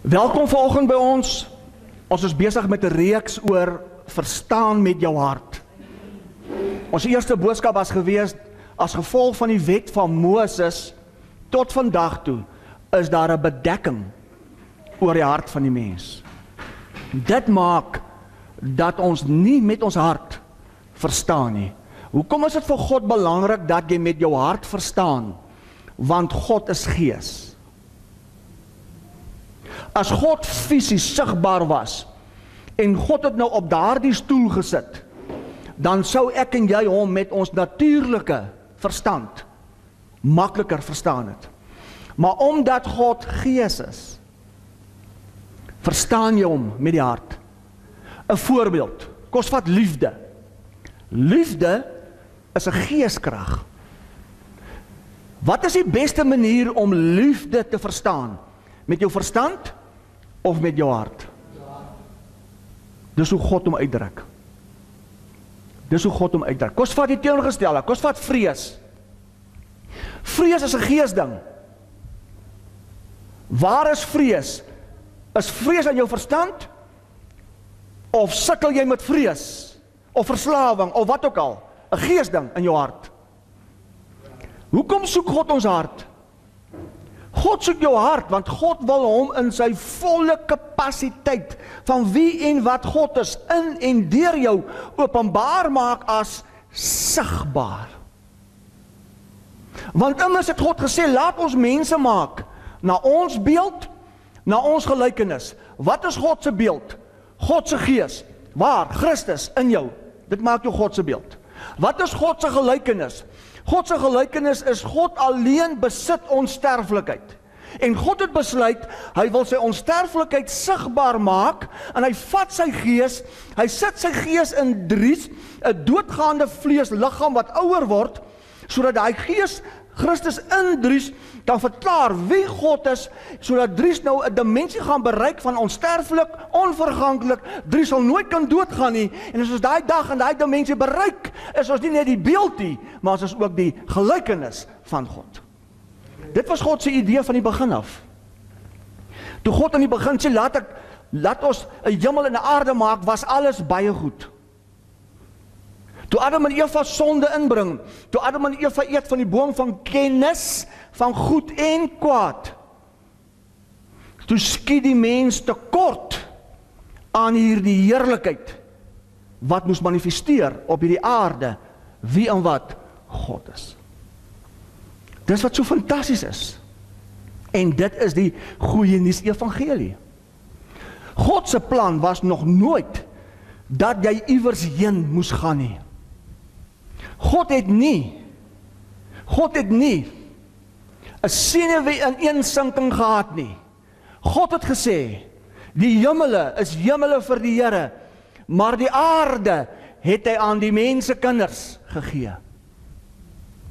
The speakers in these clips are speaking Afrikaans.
Welkom vanoggend by ons. Ons is besig met 'n reeks oor verstaan met jou hart. Ons eerste boodskap was gewees as gevolg van die wet van Moses tot vandag toe is daar 'n bedekking oor die hart van die mens. Dit maak dat ons nie met ons hart verstaan nie. Hoekom is dit vir God belangrik dat jy met jou hart verstaan? Want God is gees. As God fisies sigbaar was en God het nou op daardie stoel gesit, dan sou ek en jy hom met ons natuurlike verstand makliker verstaan het. Maar omdat God gees is, verstaan jy hom met die hart. 'n Voorbeeld, kos vat liefde. Liefde is 'n geeskrag. Wat is die beste manier om liefde te verstaan? Met jou verstand of met jou hart? Dis hoe God hom uitdruk. Dis hoe God hom uitdruk. Kos vat die teenoorgestelde, kos vat vrees. Vrees is 'n geesding. Waar is vrees? Is vrees aan jou verstand? Of sukkel jy met vrees of verslawing of wat ook al? 'n Geesding in jou hart. Hoekom soek God ons hart? God soek jou hart want God wil hom in sy volle kapasiteit van wie en wat God is in en deur jou openbaar maak as sigbaar. Want immers het God gesê laat ons mense maak na ons beeld, na ons gelykenis. Wat is God se beeld? God se gees. Waar? Christus in jou. Dit maak jou God se beeld. Wat is God se gelykenis? God se gelykenis is God alleen besit onsterflikheid. En God het besluit hy wil sy onsterflikheid sigbaar maak en hy vat sy gees, hy sit sy gees in Dries, 'n doodgaande vleesliggaam wat ouer word, sodat daai gees Christus in Dries kan verklaar wie God is sodat Dries nou 'n dimensie gaan bereik van onsterflik, onverganklik. Dries sal nooit kan doodgaan nie en as ons daai dag en daai dimensie bereik, is ons nie net die beeld nie, maar ons is ook die gelykenis van God. Dit was God se idee van die begin af. Toe God aan die begin sê laat ek laat ons 'n hemel en 'n aarde maak, was alles baie goed. Toe Adam en Eva sonde inbring, toe Adam en Eva eet van die boom van kennis van goed en kwaad. Toe skiet die mens te kort aan hierdie heerlikheid wat moes manifesteer op hierdie aarde wie en wat God is. Dis wat so fantasties is. En dit is die goeie nuus evangelie. God se plan was nog nooit dat jy iewers heen moes gaan nie. God het nie God het nie 'n senuwee in een sinking gehad nie. God het gesê die hemele is hemele vir die Here, maar die aarde het hy aan die mense kinders gegee.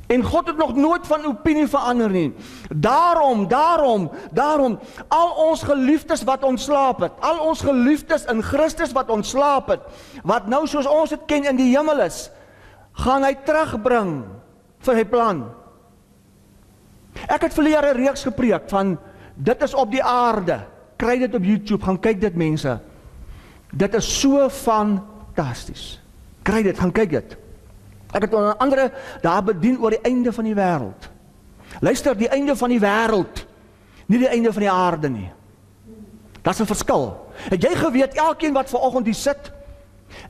En God het nog nooit van opinie verander nie. Daarom, daarom, daarom al ons geliefdes wat ontslaap het, al ons geliefdes in Christus wat ontslaap het, wat nou soos ons dit ken in die hemel is, gaan hy terugbring vir sy plan. Ek het verlede jare reeks gepreek van dit is op die aarde. Kry dit op YouTube, gaan kyk dit mense. Dit is so fantasties. Kry dit, gaan kyk dit. Ek het onder andere daar bedien oor die einde van die wêreld. Luister, die einde van die wêreld, nie die einde van die aarde nie. Daar's 'n verskil. Het jy geweet elkeen wat ver oggend hier sit,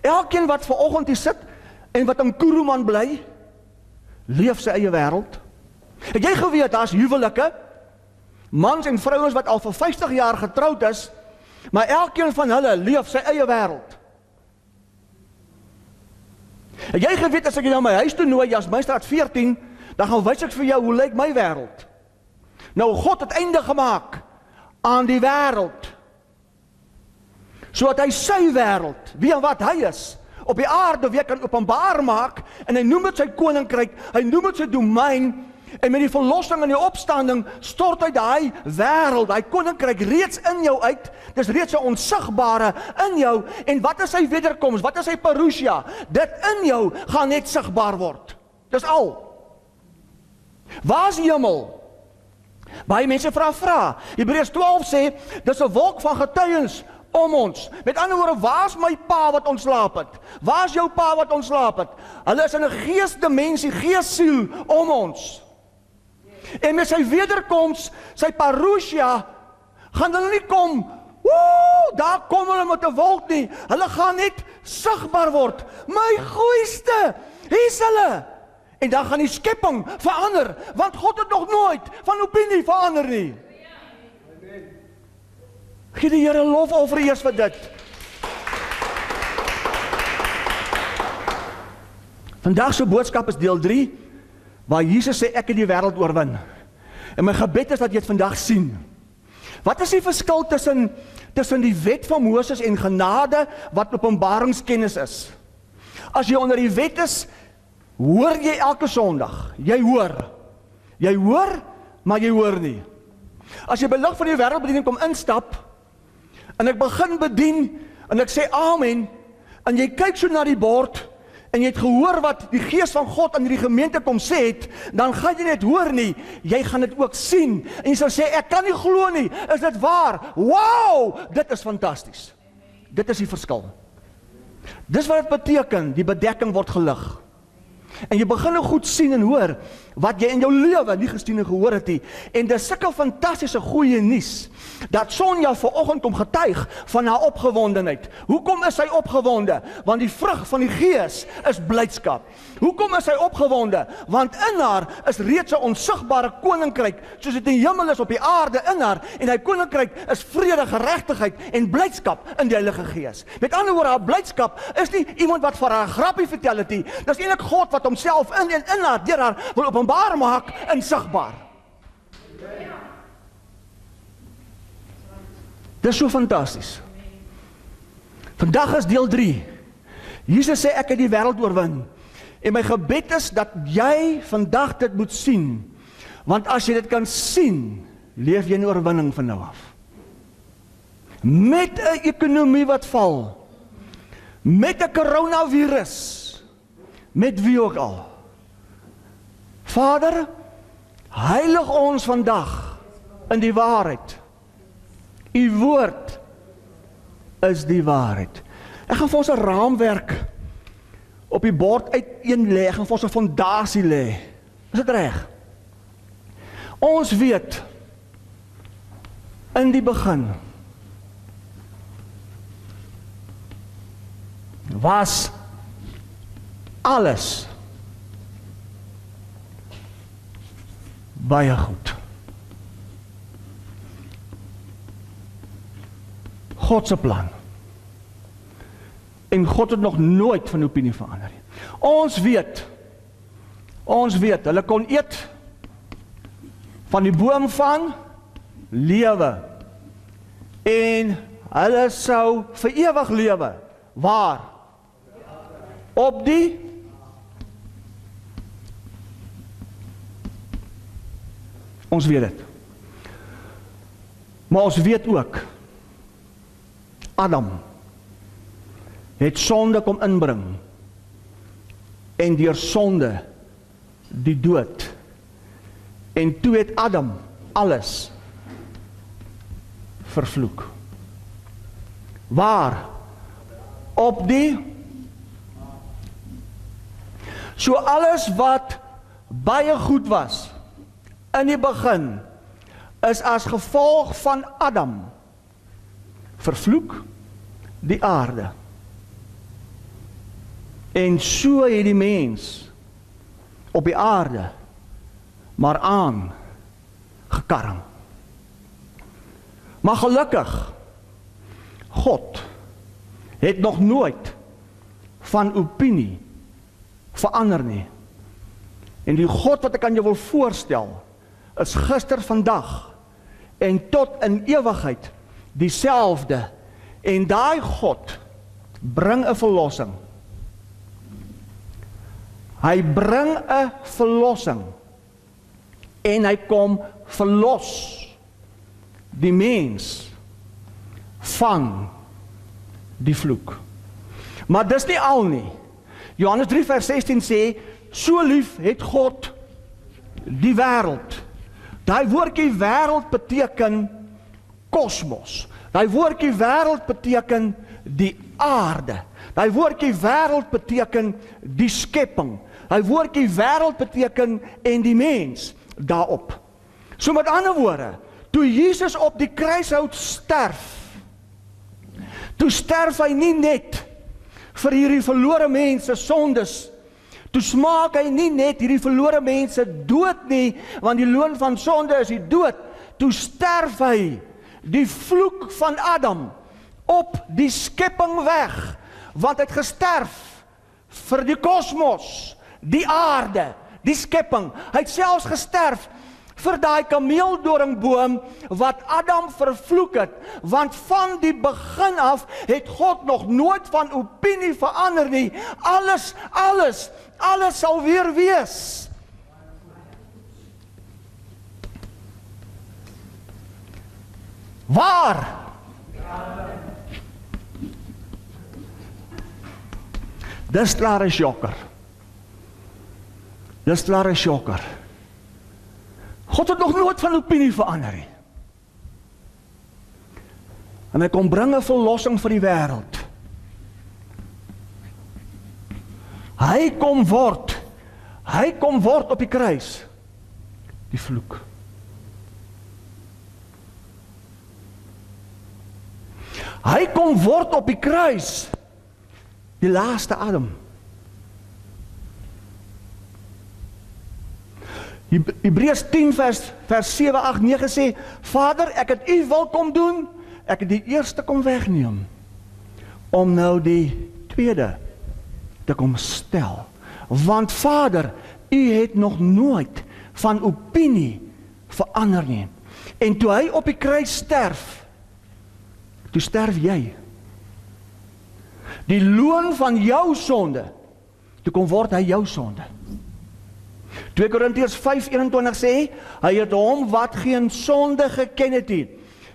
elkeen wat ver oggend hier sit, en wat in Kuruman bly, leef sy eie wêreld. Het jy geweet daar's huwelike mans en vrouens wat al vir 50 jaar getroud is, maar elkeen van hulle leef sy eie wêreld. Het jy geweet as ek jou na my huis toe nooi, as my straat 14, dan gaan wys ek vir jou hoe lyk my wêreld. Nou God het einde gemaak aan die wêreld. Sodat hy sy wêreld, wie en wat hy is, op die aarde weer kan openbaar maak en hy noem dit sy koninkryk, hy noem dit sy domein en met die verlossing en die opstanding stort hy daai wêreld, daai koninkryk reeds in jou uit. Dis reeds 'n onsigbare in jou en wat is sy wederkoms? Wat is sy parousia? Dit in jou gaan net sigbaar word. Dis al. Waar is die hemel? Baie mense vra vra. Hebreërs 12 sê dis 'n wolk van getuiens om ons. Met ander woorde, waar's my pa wat ontslaap het? Waar's jou pa wat ontslaap het? Hulle is in 'n geesdimensie, geessiel om ons. En met sy wederkoms, sy parousia, gaan hulle nie kom Woe, daar kom hulle met 'n wolk nie. Hulle gaan net sigbaar word. My goeiste, hier's hulle. En dan gaan die skepping verander, want God het nog nooit van opinie verander nie. Gee die Here lof al vir eers vir dit. Vandag se boodskap is deel 3 waar Jesus sê ek het die wêreld oorwin. En my gebed is dat jy dit vandag sien. Wat is die verskil tussen tussen die wet van Moses en genade wat openbaringskennis is? As jy onder die wet is, hoor jy elke Sondag. Jy hoor. Jy hoor, maar jy hoor nie. As jy by lig van die wêreldbediening kom instap en ek begin bedien en ek sê amen en jy kyk so na die bord en jy het gehoor wat die gees van God aan hierdie gemeente kom sê het, dan gaan jy net hoor nie, jy gaan dit ook sien en jy sal sê ek kan nie glo nie, is dit waar? Wow, dit is fantasties. Dit is die verskil. Dis wat dit beteken, die bedekking word gelig. En jy begin nou goed sien en hoor wat jy in jou lewe nie gesien en gehoor het nie. En dis sulke fantastiese goeie nuus dat Sonja vanoggend kom getuig van haar opgewondenheid. Hoekom is sy opgewonde? Want die vrug van die Gees is blydskap. Hoekom is sy opgewonde? Want in haar is reeds 'n onsigbare koninkryk, soos dit in die hemel is op die aarde in haar en hy koninkryk is vrede, geregtigheid en blydskap in die Heilige Gees. Met ander woorde, haar blydskap is nie iemand wat vir haar 'n grappie vertel het nie. Dis eintlik God wat homself in en in haar deur haar wil openbaar maak in sigbaar. Dis so fantasties. Vandag is deel 3. Jesus sê ek het die wêreld oorwin. En my gebed is dat jy vandag dit moet sien. Want as jy dit kan sien, leef jy in oorwinning van nou af. Met 'n ekonomie wat val. Met 'n koronavirus. Met wie ook al. Vader, heilig ons vandag in die waarheid. U woord is die waarheid. Ek gaan vir ons 'n raamwerk op die bord uiteen lê, gaan vir ons 'n fondasie lê. Is dit reg? Ons weet in die begin was alles baie goed. God se plan. En God het nog nooit van opinie verander nie. Ons weet ons weet, hulle kon eet van die boom van lewe. En hulle sou vir ewig lewe. Waar? Op die Ons weet dit. Maar ons weet ook Adam het sonde kom inbring. En deur sonde die dood. En toe het Adam alles vervloek. Waar? Op die So alles wat baie goed was in die begin is as gevolg van Adam vervloek die aarde. En so het die mens op die aarde maar aan gekarring. Maar gelukkig God het nog nooit van opinie verander nie. En die God wat ek aan jou wil voorstel is gister, vandag en tot in ewigheid dieselfde. En daai God bring 'n verlossing. Hy bring 'n verlossing. En hy kom verlos die mens van die vloek. Maar dis nie al nie. Johannes 3 vers 16 sê so lief het God die wêreld Daai woordjie wêreld beteken kosmos. Daai woordjie wêreld beteken die aarde. Daai woordjie wêreld beteken die skepping. Daai woordjie wêreld beteken en die mens daarop. So met ander woorde, toe Jesus op die kruishout sterf, toe sterf hy nie net vir hierdie verlore mense sondes Toe smaak hy nie net hierdie verlore mense dood nie, want die loon van sonde is die dood. Toe sterf hy die vloek van Adam op die skepping weg, want hy het gesterf vir die kosmos, die aarde, die skepping. Hy het selfs gesterf vir daai kameeldoringboom wat Adam vervloek het want van die begin af het God nog nooit van opinie verander nie alles alles alles sal weer wees waar Dis klaar is jokker. Dis klaar is jokker. God het nog nooit van opinie verander nie. En hy kom bring 'n verlossing vir die wêreld. Hy kom word. Hy kom word op die kruis. Die vloek. Hy kom word op die kruis. Die laaste adem. Hebreërs 10 vers vers 7 8 9 sê Vader ek het u wil kom doen. Ek het die eerste kom wegneem om nou die tweede te kom stel. Want Vader u het nog nooit van opinie verander nie. En toe hy op die kruis sterf toe sterf jy. Die loon van jou sonde toe kom word hy jou sonde 2 Korintiërs 5:21 sê hy het hom wat geen sonde geken het nie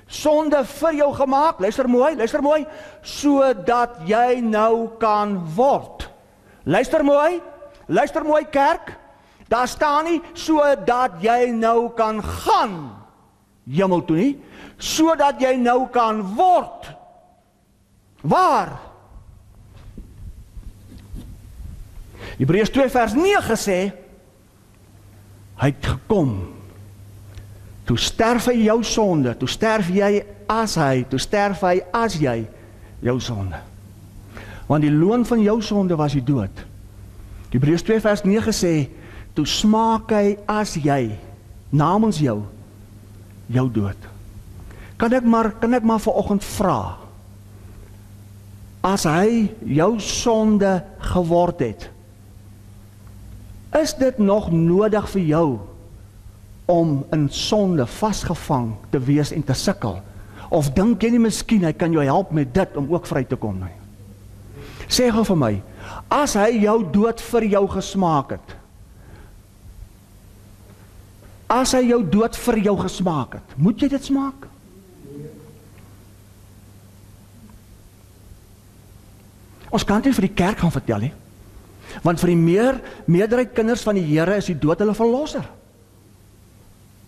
sonde vir jou gemaak. Luister mooi luister mooi sodat jy nou kan word. Luister mooi luister mooi kerk. Daar staan nie sodat jy nou kan gaan hemel toe nie sodat jy nou kan word. Waar? Hebreërs 2 vers 9 sê Hy het gekom. Toe sterf hy jou sonde, toe sterf jy as hy, toe sterf hy as jy jou sonde. Want die loon van jou sonde was die dood. Hebreërs 2 vers 9 sê, toe smaak hy as jy namens jou jou dood. Kan ek maar kan ek maar vanoggend vra? As hy jou sonde geword het, Is dit nog nodig vir jou om in sonde vasgevang te wees en te sukkel? Of dink jy nie miskien hy kan jou help met dit om ook vry te kom nie? Sê gou vir my, as hy jou dood vir jou gesmaak het. As hy jou dood vir jou gesmaak het, moet jy dit smaak? Ons kan dit vir die kerk gaan vertel nie. Want vir die meer meerderheid kinders van die Here is die dood hulle verlosser.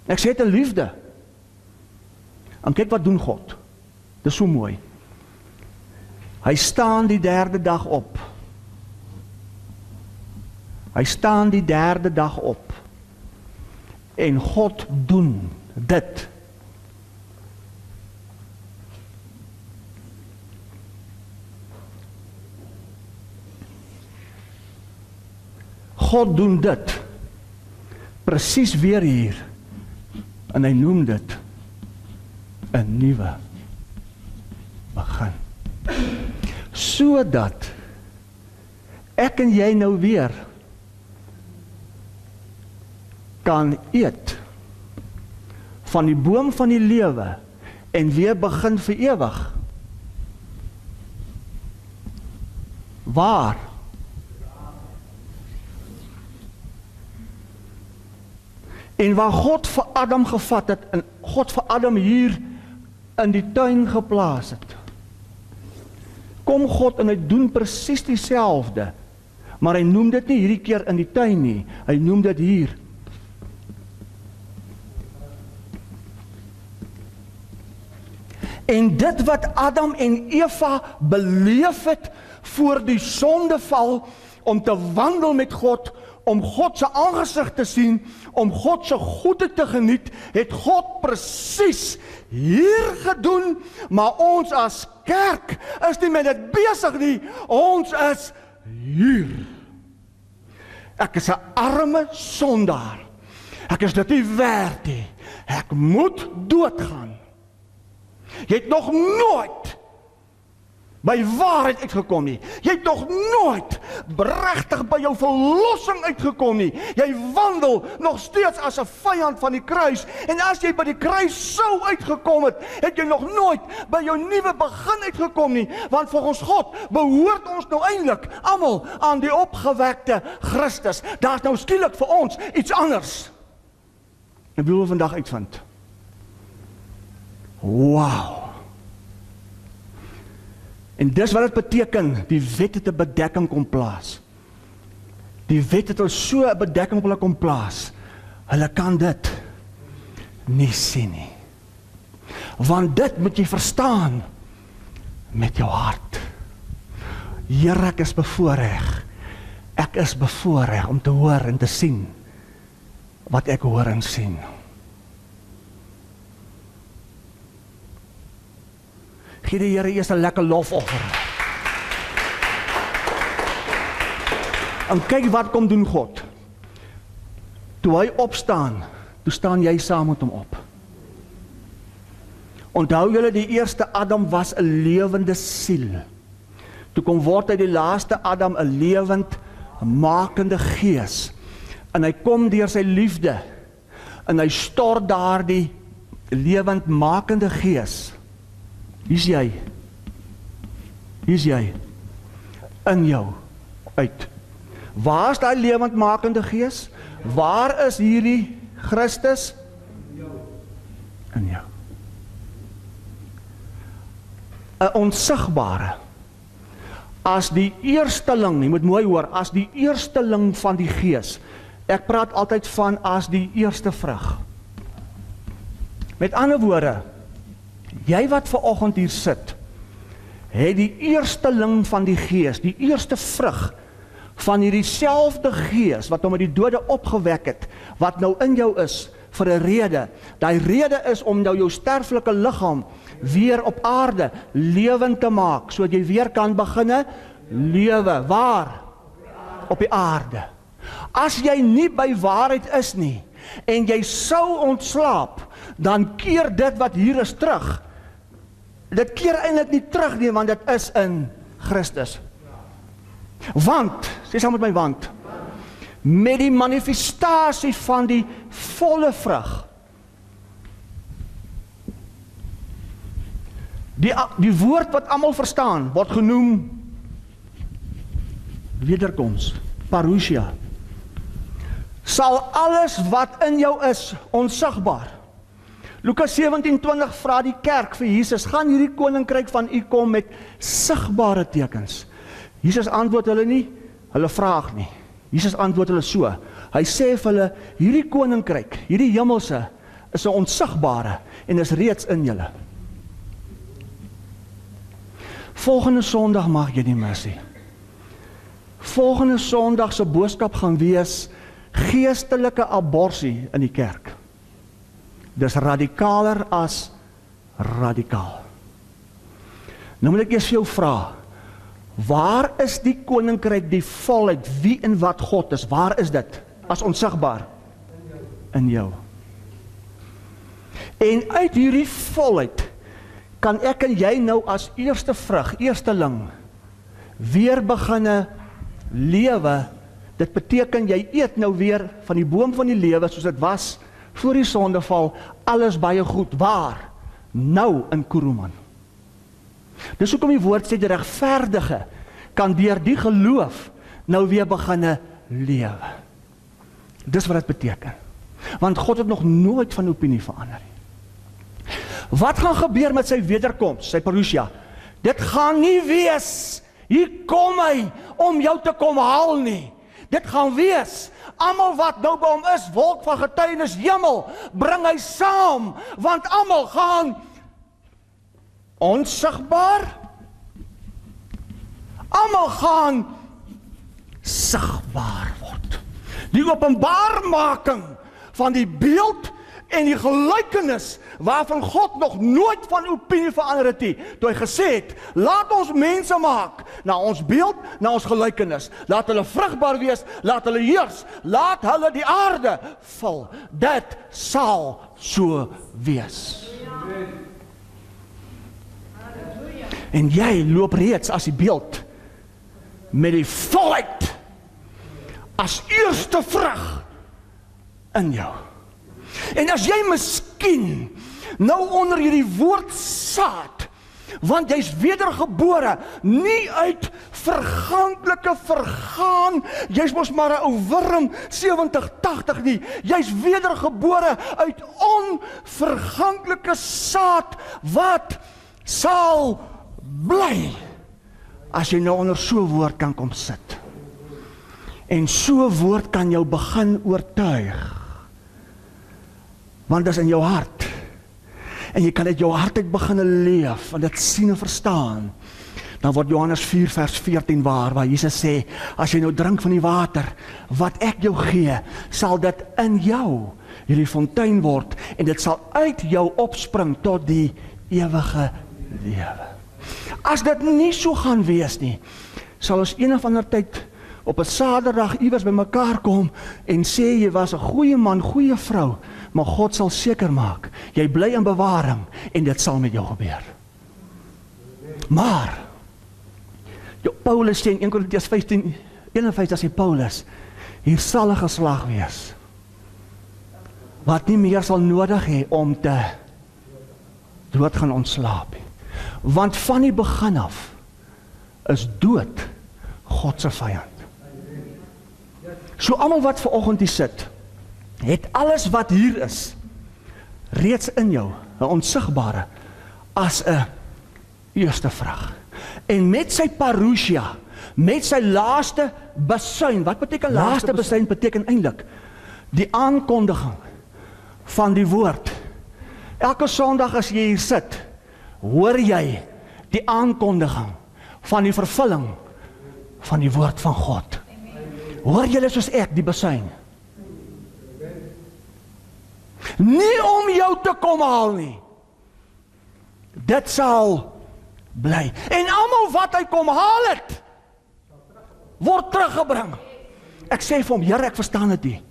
Ek sê dit in liefde. En kyk wat doen God. Dis so mooi. Hy staan die derde dag op. Hy staan die derde dag op. En God doen dit God doen dit presies weer hier en hy noem dit 'n nuwe begin. Sodat ek en jy nou weer kan eet van die boom van die lewe en weer begin vir ewig. Waar En waar God vir Adam gevat het en God vir Adam hier in die tuin geplaas het. Kom God en hy doen presies dieselfde. Maar hy noem dit nie hierdie keer in die tuin nie. Hy noem dit hier. En dit wat Adam en Eva beleef het voor die sondeval om te wandel met God om God se aangesig te sien, om God se goedheid te geniet, het God presies hier gedoen, maar ons as kerk is nie met dit besig nie. Ons is hier. Ek is 'n arme sondaar. Ek is dit nie werd nie. Ek moet doodgaan. Jy het nog nooit by waarheid uitgekom nie. Jy het nog nooit regtig by jou verlossing uitgekom nie. Jy wandel nog steeds as 'n vyand van die kruis en as jy by die kruis sou uitgekom het, het jy nog nooit by jou nuwe begin uitgekom nie, want volgens God behoort ons nou eintlik almal aan die opgewekte Christus. Daar's nou skielik vir ons iets anders. Wie wil vandag uitvind? Wow. En dis wat dit beteken, die wet het 'n bedekking kom plaas. Die wet het ons so 'n bedekking op hulle kom plaas. Hulle kan dit nie sien nie. Want dit moet jy verstaan met jou hart. Here, ek is bevoorreg. Ek is bevoorreg om te hoor en te sien wat ek hoor en sien. Gee die Here eers 'n lekker lofoffer. En kyk wat kom doen God. Toe hy opstaan, toe staan jy saam met hom op. Onthou julle die eerste Adam was 'n lewende siel. Toe kom word hy die laaste Adam 'n lewend makende gees. En hy kom deur sy liefde en hy stort daardie lewend makende gees Hier's jy. Hier's jy. In jou uit. Waar is daai lewendmakende gees? Waar is hierdie Christus? In jou. 'n onsigbare as die eersteling, jy moet mooi hoor, as die eersteling van die gees. Ek praat altyd van as die eerste vrug. Met ander woorde, Jy wat ver oggend hier sit, het die eerste ling van die gees, die eerste vrug van hierdie selfde gees wat hom uit die dode opgewek het, wat nou in jou is vir 'n rede. Daai rede is om nou jou sterflike liggaam weer op aarde lewend te maak sodat jy weer kan beginne lewe. Waar? Op die aarde. As jy nie by waarheid is nie en jy sou ontslaap, dan keer dit wat hier is terug dit keer eintlik nie terug nie want dit is in Christus. Want, sê saam met my want. Met die manifestasie van die volle vrug. Die die woord wat almal verstaan word genoem wederkoms, parousia. Sal alles wat in jou is onsigbaar Lukas 17:20 vra die kerk vir Jesus, "Gaan hierdie koninkryk van U kom met sigbare tekens?" Jesus antwoord hulle nie, hulle vraag nie. Jesus antwoord hulle so. Hy sê vir hulle, "Hierdie koninkryk, hierdie hemelse is 'n onsigbare en is reeds in julle." Volgende Sondag mag jy nie mis nie. Volgende Sondag se boodskap gaan wees geestelike abortus in die kerk. Dis radikaler as radikaal. Nou moet ek eers jou vra. Waar is die koninkryk die volheid wie en wat God is? Waar is dit? As onsigbaar in jou. En uit hierdie volheid kan ek en jy nou as eerste vrug, eersteling weer beginne lewe. Dit beteken jy eet nou weer van die boom van die lewe soos dit was voor die sondeval alles baie goed waar nou in Kuruman. Dis hoekom die woord sê die regverdige kan deur die geloof nou weer beginne lewe. Dis wat dit beteken. Want God het nog nooit van opinie verander nie. Wat gaan gebeur met sy wederkoms, sy parousia? Dit gaan nie wees hier kom hy om jou te kom haal nie. Dit gaan wees almal wat nou by hom is, wolk van getuienis hemel, bring hy saam want almal gaan onsigbaar. Almal gaan sigbaar word. Die openbarmaking van die beeld en die gelykenis waarvan God nog nooit van opinie verander het nie. Toe hy gesê het, "Laat ons mense maak na ons beeld, na ons gelykenis. Laat hulle vrugbaar wees, laat hulle heers, laat hulle die aarde vul." Dit sal so wees. En jy loop reeds as die beeld met die volheid as eerste vrug in jou. En as jy miskien nou onder hierdie woord saad want jy's wedergebore nie uit verganklike vergaan jy's mos maar 'n ou wurm 70 80 nie. Jy's wedergebore uit onverganklike saad wat sal bly as jy nou onder so 'n woord kan kom sit. En so 'n woord kan jou begin oortuig want dit is in jou hart. En jy kan dit jou hart uit begin leef en dit sien en verstaan. Dan word Johannes 4 vers 14 waar waar Jesus sê as jy nou drink van die water wat ek jou gee, sal dit in jou hierdie fontein word en dit sal uit jou opspring tot die ewige lewe. As dit nie so gaan wees nie, sal ons een of ander tyd op 'n Saterdag iewers bymekaar kom en sê jy was 'n goeie man, goeie vrou, maar God sal seker maak jy bly in bewaring en dit sal met jou gebeur. Maar jou Paulus sê in 1 Korintiërs 15 51 sê Paulus hier sal 'n geslag wees wat nie meer sal nodig hê om te dood gaan ontslaap nie. Want van die begin af is dood God se vyand. So almal wat ver oggend hier sit, het alles wat hier is reeds in jou, 'n onsigbare as 'n eerste vrag. En met sy parousia, met sy laaste besuin, wat beteken laaste besuin beteken eintlik die aankondiging van die woord. Elke Sondag as jy hier sit, hoor jy die aankondiging van die vervulling van die woord van God. Hoor julle soos ek die besuin? Nie om jou te kom haal nie. Dit sal bly. En almal wat hy kom haal het word teruggebring. Ek sê vir hom, Here, ek verstaan dit nie.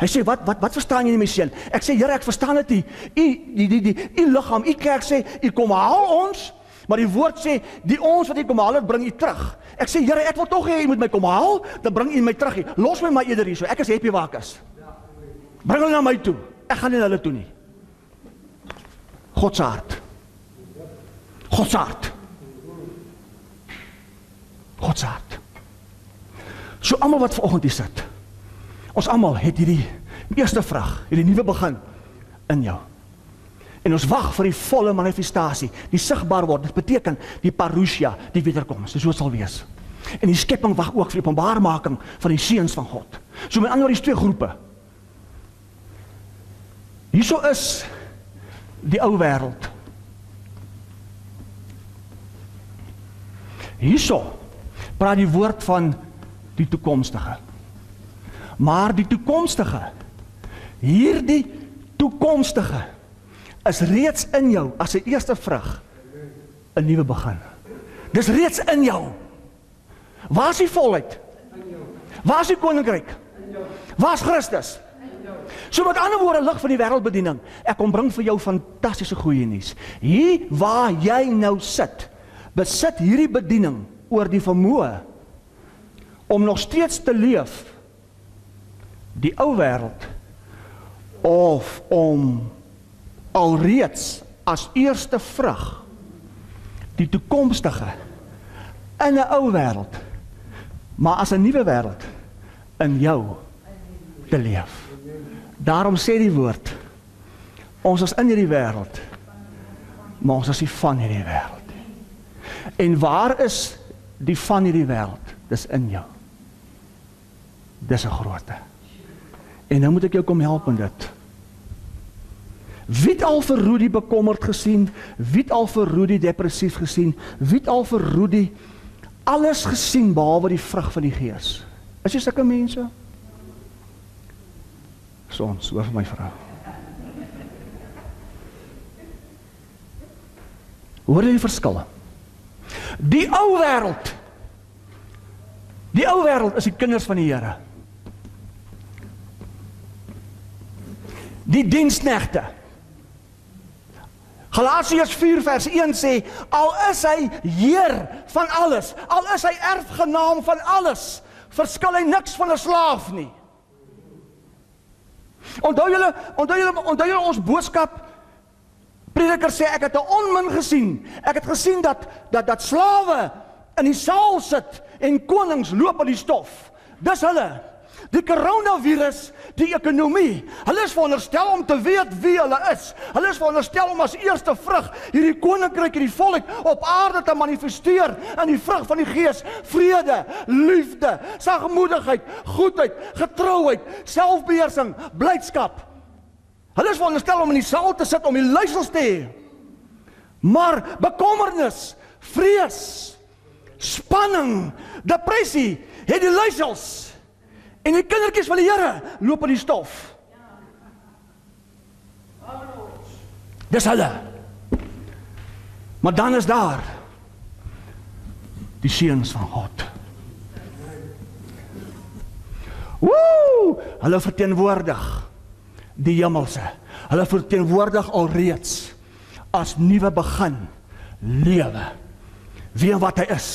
Hy sê, "Wat wat wat verstaan jy nie, my seun?" Ek sê, "Here, ek verstaan dit nie. U die die die u liggaam, u kerk sê, u kom haal ons." Maar die woord sê, die ons wat jy kom haal bring jy terug. Ek sê, Here, ek wil tog hê jy moet my kom haal, dan bring jy my terug hier. Los my maar eerder hier so. Ek is happy waar ek is. Bring hulle na my toe. Ek gaan nie hulle toe nie. God se hart. God se hart. God se hart. So almal wat vanoggend hier sit. Ons almal het hierdie eerste vraag, hierdie nuwe begin in jou. En ons wag vir die volle manifestasie, die sigbaar word. Dit beteken die parousia, die wederkoms. Dis so sal wees. En die skepping wag ook vir die openbarmaking van die seuns van God. So met ander woorde, is twee groepe. Hierso is die ou wêreld. Hierso praat die woord van die toekomstige. Maar die toekomstige hierdie toekomstige is reeds in jou as 'n eerste vrug 'n nuwe begin. Dis reeds in jou. Waar is die volheid? In jou. Waar is die koninkryk? In jou. Waar is Christus? So met ander woorde lig van die wêreldbediening. Ek kom bring vir jou fantastiese goeie nuus. Hier waar jy nou sit, besit hierdie bediening oor die vermoë om nog steeds te leef die ou wêreld of om alreeds as eerste vrug die toekomstige in 'n ou wêreld maar as 'n nuwe wêreld in jou te leef. Daarom sê die woord ons is in hierdie wêreld maar ons is nie van hierdie wêreld nie. En waar is die van hierdie wêreld? Dis in jou. Dis 'n grootte. En nou moet ek jou kom help in dit. Wie het al vir Rudy bekommerd gesien? Wie het al vir Rudy depressief gesien? Wie het al vir Rudy alles gesien behalwe die vrug van die Gees? Is jy sulke mense? Sons, hoor vir my vrou. Hoor jy die verskil? Die ou wêreld. Die ou wêreld is die kinders van die Here. Die diensknegte. Galasiërs 4 vers 1 sê al is hy heer van alles, al is hy erfgenaam van alles, verskil hy niks van 'n slaaf nie. Onthou julle, onthou julle, onthou julle ons boodskap Prediker sê ek het 'n onmin gesien. Ek het gesien dat dat dat slawe in die saal sit en konings loop op die stof. Dis hulle. Die koronavirus, die ekonomie. Hulle is veronderstel om te weet wie hulle is. Hulle is veronderstel om as eerste vrug hierdie koninkryk hierdie volk op aarde te manifesteer in die vrug van die Gees: vrede, liefde, sagmoedigheid, goedheid, getrouheid, selfbeheersing, blydskap. Hulle is veronderstel om in die saal te sit om die luisters te hê. Maar bekommernis, vrees, spanning, depressie, het die luisters En die kindertjies van die Here loop in die stof. Dis hulle. Maar dan is daar die seuns van God. Woe! Hulle verteenwoordig die hemelse. Hulle verteenwoordig alreeds as nuwe begin lewe. Wie en wat hy is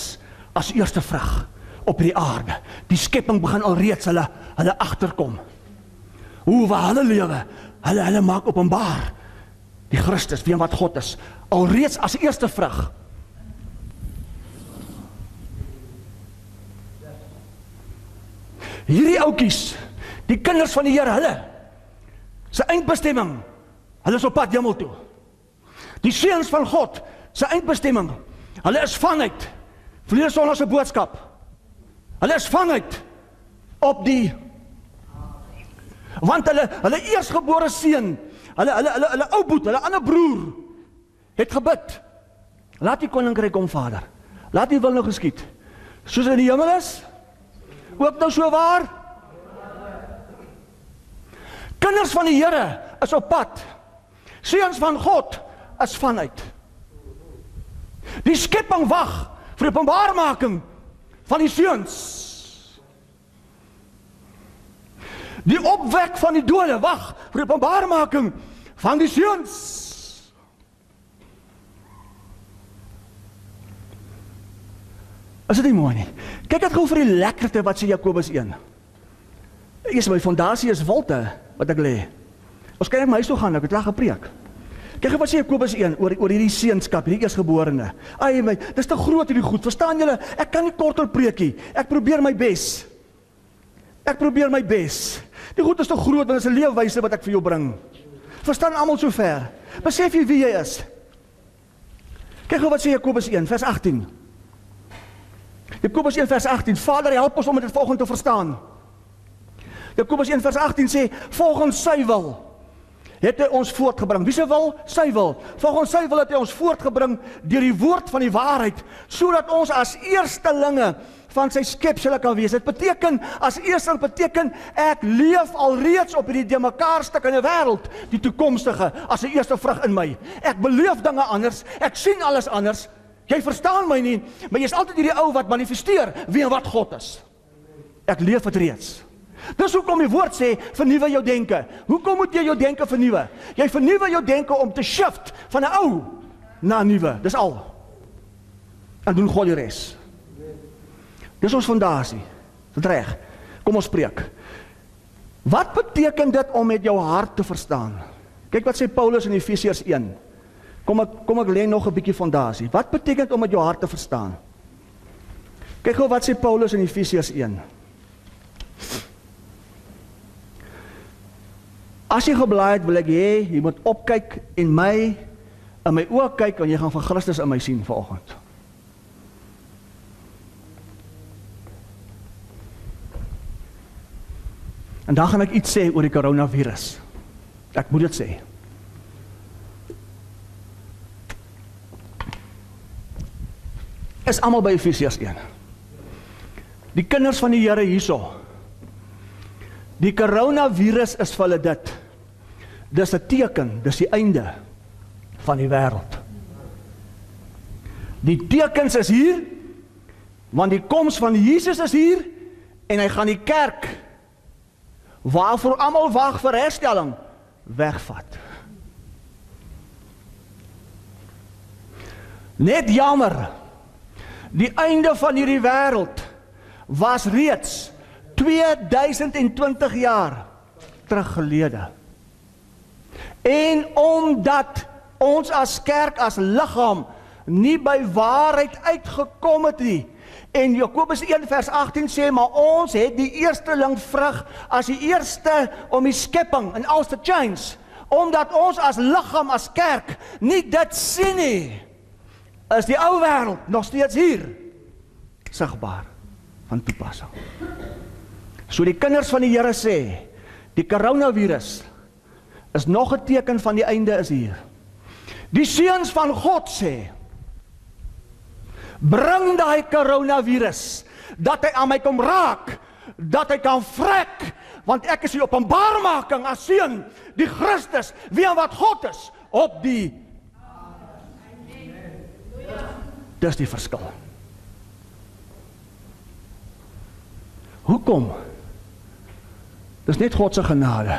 as eerste vrug op die aarde. Die skepping begin alreeds hulle hulle agterkom. Hoe waar hulle lewe, hulle hulle maak openbaar die Christus, wie wat God is, alreeds as eerste vrug. Hierdie ouetjies, die kinders van die Here, hulle se eindbestemming, hulle is op pad hemel toe. Die seuns van God se eindbestemming, hulle is vanuit Verlede Sondag se boodskap Hulle is vanuit op die want hulle hulle eersgebore seun, hulle hulle hulle hulle ou boet, hulle ander broer het gebid. Laat die koninkryk kom, Vader. Laat U wil nou geskied. Soos in die hemel is, ook nou so waar. Kinders van die Here is op pad. Seuns van God is vanuit. Die skepping wag vir openbarmaking van die seuns. Die opwek van die dode wag vir openbarmaking van die seuns. As dit nie mooi nie. Kyk net gou vir die lekkerte wat sê Jakobus 1. Eers my fondasie is wolte wat ek lê. Ons kyk net my huis toe gaan, ek het reg gepreek. Kyk wat sê Jakobus 1 oor oor hierdie seenskap, hierdie eersgeborene. Ai my, dis te groot hierdie goed. Verstaan julle? Ek kan nie korter preekie. Ek probeer my bes. Ek probeer my bes. Die goed is te groot want dit is 'n leefwyse wat ek vir jou bring. Verstaan almal so ver? Besef jy wie jy is? Kyk wat sê Jakobus 1 vers 18. Jakobus 1 vers 18. Vader, help ons om dit volgende te verstaan. Jakobus 1 vers 18 sê volgens sy wil het hy ons voortgebring. Wie se wil? Sy wil. Volgens sy wil het hy ons voortgebring deur die woord van die waarheid sodat ons as eerstelinge van sy skepsel kan wees. Dit beteken as eersteling beteken ek leef alreeds op hierdie de mekaar stuk in 'n wêreld, die toekomstige as 'n eerste vrug in my. Ek beleef dinge anders, ek sien alles anders. Jy verstaan my nie, maar jy's altyd hierdie ou wat manifesteer wie en wat God is. Ek leef dit reeds. Dis hoekom die woord sê vernuwe jou denke. Hoekom moet jy jou denke vernuwe? Jy vernuwe jou denke om te shift van 'n ou na 'n nuwe. Dis al. En doen God die res. Dis ons fondasie. Dit reg. Kom ons spreek. Wat beteken dit om met jou hart te verstaan? Kyk wat sê Paulus in Efesiërs 1. Kom ek kom ek lê nog 'n bietjie fondasie. Wat beteken dit om met jou hart te verstaan? Kyk gou wat sê Paulus in Efesiërs 1. As jy geblaai het, wil ek hê jy moet opkyk en my in my oë kyk want jy gaan vir Christus in my sien vanoggend. En dan gaan ek iets sê oor die koronavirus. Ek moet dit sê. Is almal by Efesiërs 1. Die kinders van die Here hierso. Die koronavirus is vir hulle dit. Dis 'n teken, dis die einde van die wêreld. Die tekens is hier want die koms van Jesus is hier en hy gaan die kerk waarvoor almal wag vir herstelling wegvat. Net jammer. Die einde van hierdie wêreld was reeds 2020 jaar terug gelede. En omdat ons as kerk as liggaam nie by waarheid uitgekom het nie. En Jakobus 1 vers 18 sê maar ons het die eersteling vrug as die eerste om die skepping en alles te change omdat ons as liggaam as kerk nie dit sien nie is die ou wêreld nog steeds hier sigbaar van toepassing. So die kinders van die Here sê die koronavirus is nog 'n teken van die einde is hier. Die seuns van God sê bring daai koronavirus dat hy aan my kom raak, dat hy kan vrek want ek is die openbarmaking as seun, die Christus, wie en wat God is op die Dis die verskil. Hoekom? Dis net God se genade.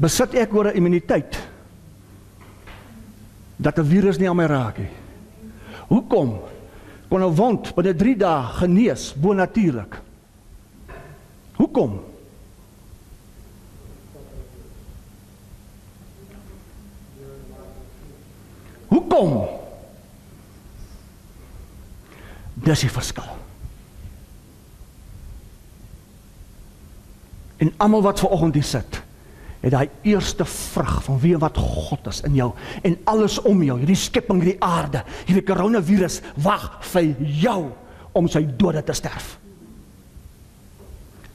Besit ek oor 'n immuniteit dat 'n virus nie aan my raak nie. Hoekom kon 'n wond binne 3 dae genees bo natuurlik? Hoekom? Hoekom? Dis die verskil. En almal wat ver oggend hier sit, het daai eerste vrug van wie wat God is in jou en alles om jou, hierdie skepping, hierdie aarde, hierdie koronavirus wag vir jou om sy dode te sterf.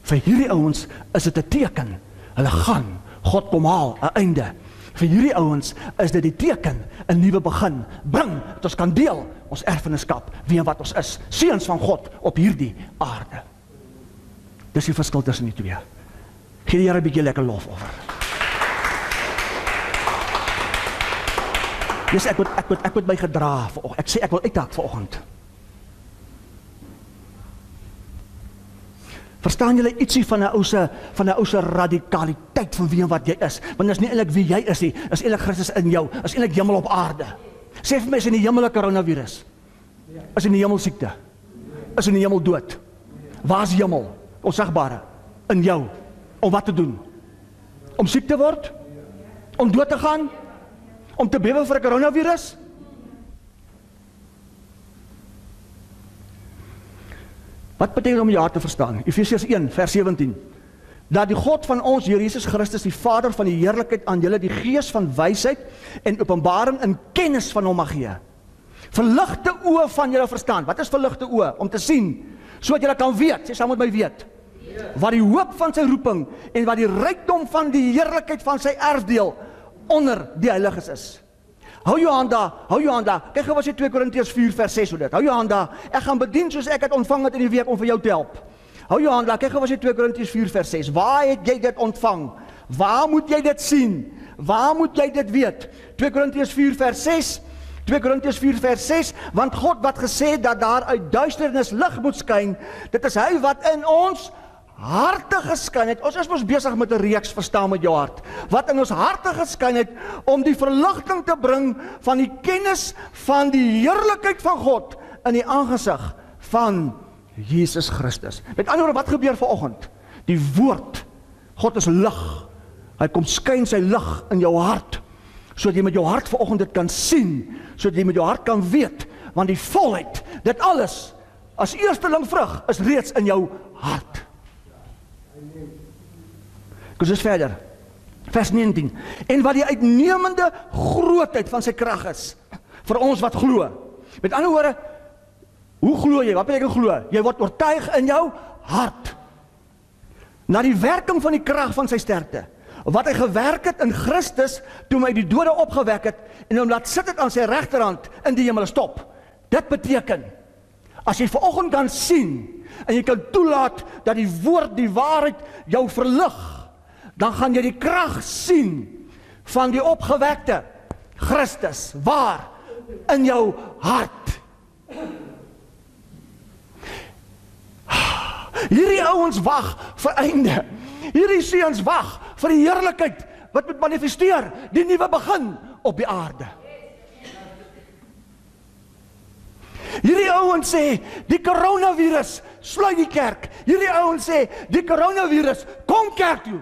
Vir hierdie ouens is dit 'n teken. Hulle gaan God kom haal 'n einde. Vir hierdie ouens is dit die teken 'n nuwe begin. Bring dat ons kan deel ons erfeneskap, wie wat ons is, seuns van God op hierdie aarde. Dis die verskil tussen die twee. Gee die Here 'n bietjie lekker lof oor. Dis ek moet ek moet ek moet my gedra vanoggend. Ek sê ek wil uithaak vanoggend. Verstaan julle ietsie van 'n ou se van 'n ou se radikaliteit van wie en wat jy is? Want dit is nie eintlik wie jy is nie, is eintlik Christus in jou, is eintlik hemel op aarde. Sê vir my is in die hemel 'n koronavirus? Is in die hemel siekte? Is in die hemel dood? Waar is hemel? Onsagbare in jou om wat te doen? Om siek te word? Om dood te gaan? Om te bewe vir 'n koronavirus? Wat beteken om jaar te verstaan? Efesiërs 1 vers 17. Dat die God van ons Here Jesus Christus, die Vader van die heerlikheid aan julle die gees van wysheid en openbaring in kennis van hom mag gee. Verligte oë van julle verstand. Wat is verligte oë? Om te sien sodat julle kan weet, sê saam met my weet. Wat die hoop van sy roeping en wat die rykdom van die heerlikheid van sy erfdeel onder die heiliges is. Hou jou hand daar, hou jou hand daar. Kyk gou wat sê 2 Korintiërs 4 vers 6 hoe dit. Hou jou hand daar. Ek gaan bedien soos ek dit ontvang het in die week om vir jou te help. Hou jou hand daar. Kyk gou wat sê 2 Korintiërs 4 vers 6. Waar het jy dit ontvang? Waar moet jy dit sien? Waar moet jy dit weet? 2 Korintiërs 4 vers 6. 2 Korintiërs 4 vers 6 want God wat gesê dat daar uit duisternis lig moet skyn dit is hy wat in ons harte geskyn het. Ons is mos besig met 'n reeks verstaan met jou hart. Wat in ons harte geskyn het om die verligting te bring van die kennis van die heerlikheid van God in die aangesig van Jesus Christus. Met ander woorde, wat gebeur vanoggend? Die woord God is lig. Hy kom skyn sy lig in jou hart sodat jy met jou hart vanoggend dit kan sien, sodat jy met jou hart kan weet want die volheid, dit alles as eersteling vrug is reeds in jou hart. Kom ons verder. Vers 19. En wat die uitnemende grootheid van sy krag is vir ons wat glo. Met ander woorde, hoe glo jy? Wat beteken glo? Jy word oortuig in jou hart. Na die werking van die krag van sy sterkte. Wat hy gewerk het in Christus toe hy die dode opgewek het en hom laat sit het aan sy regterhand in die hemel stop. Dit beteken as jy vanoggend kan sien en jy kan toelaat dat die woord die waarheid jou verlig, dan gaan jy die krag sien van die opgewekte Christus waar in jou hart. Hierdie ouens wag vir einde. Hierdie seuns wag vir die heerlikheid wat moet manifesteer, die nuwe begin op die aarde. Hierdie ouens sê die koronavirus sluit die kerk. Hierdie ouens sê die koronavirus kom kerk toe.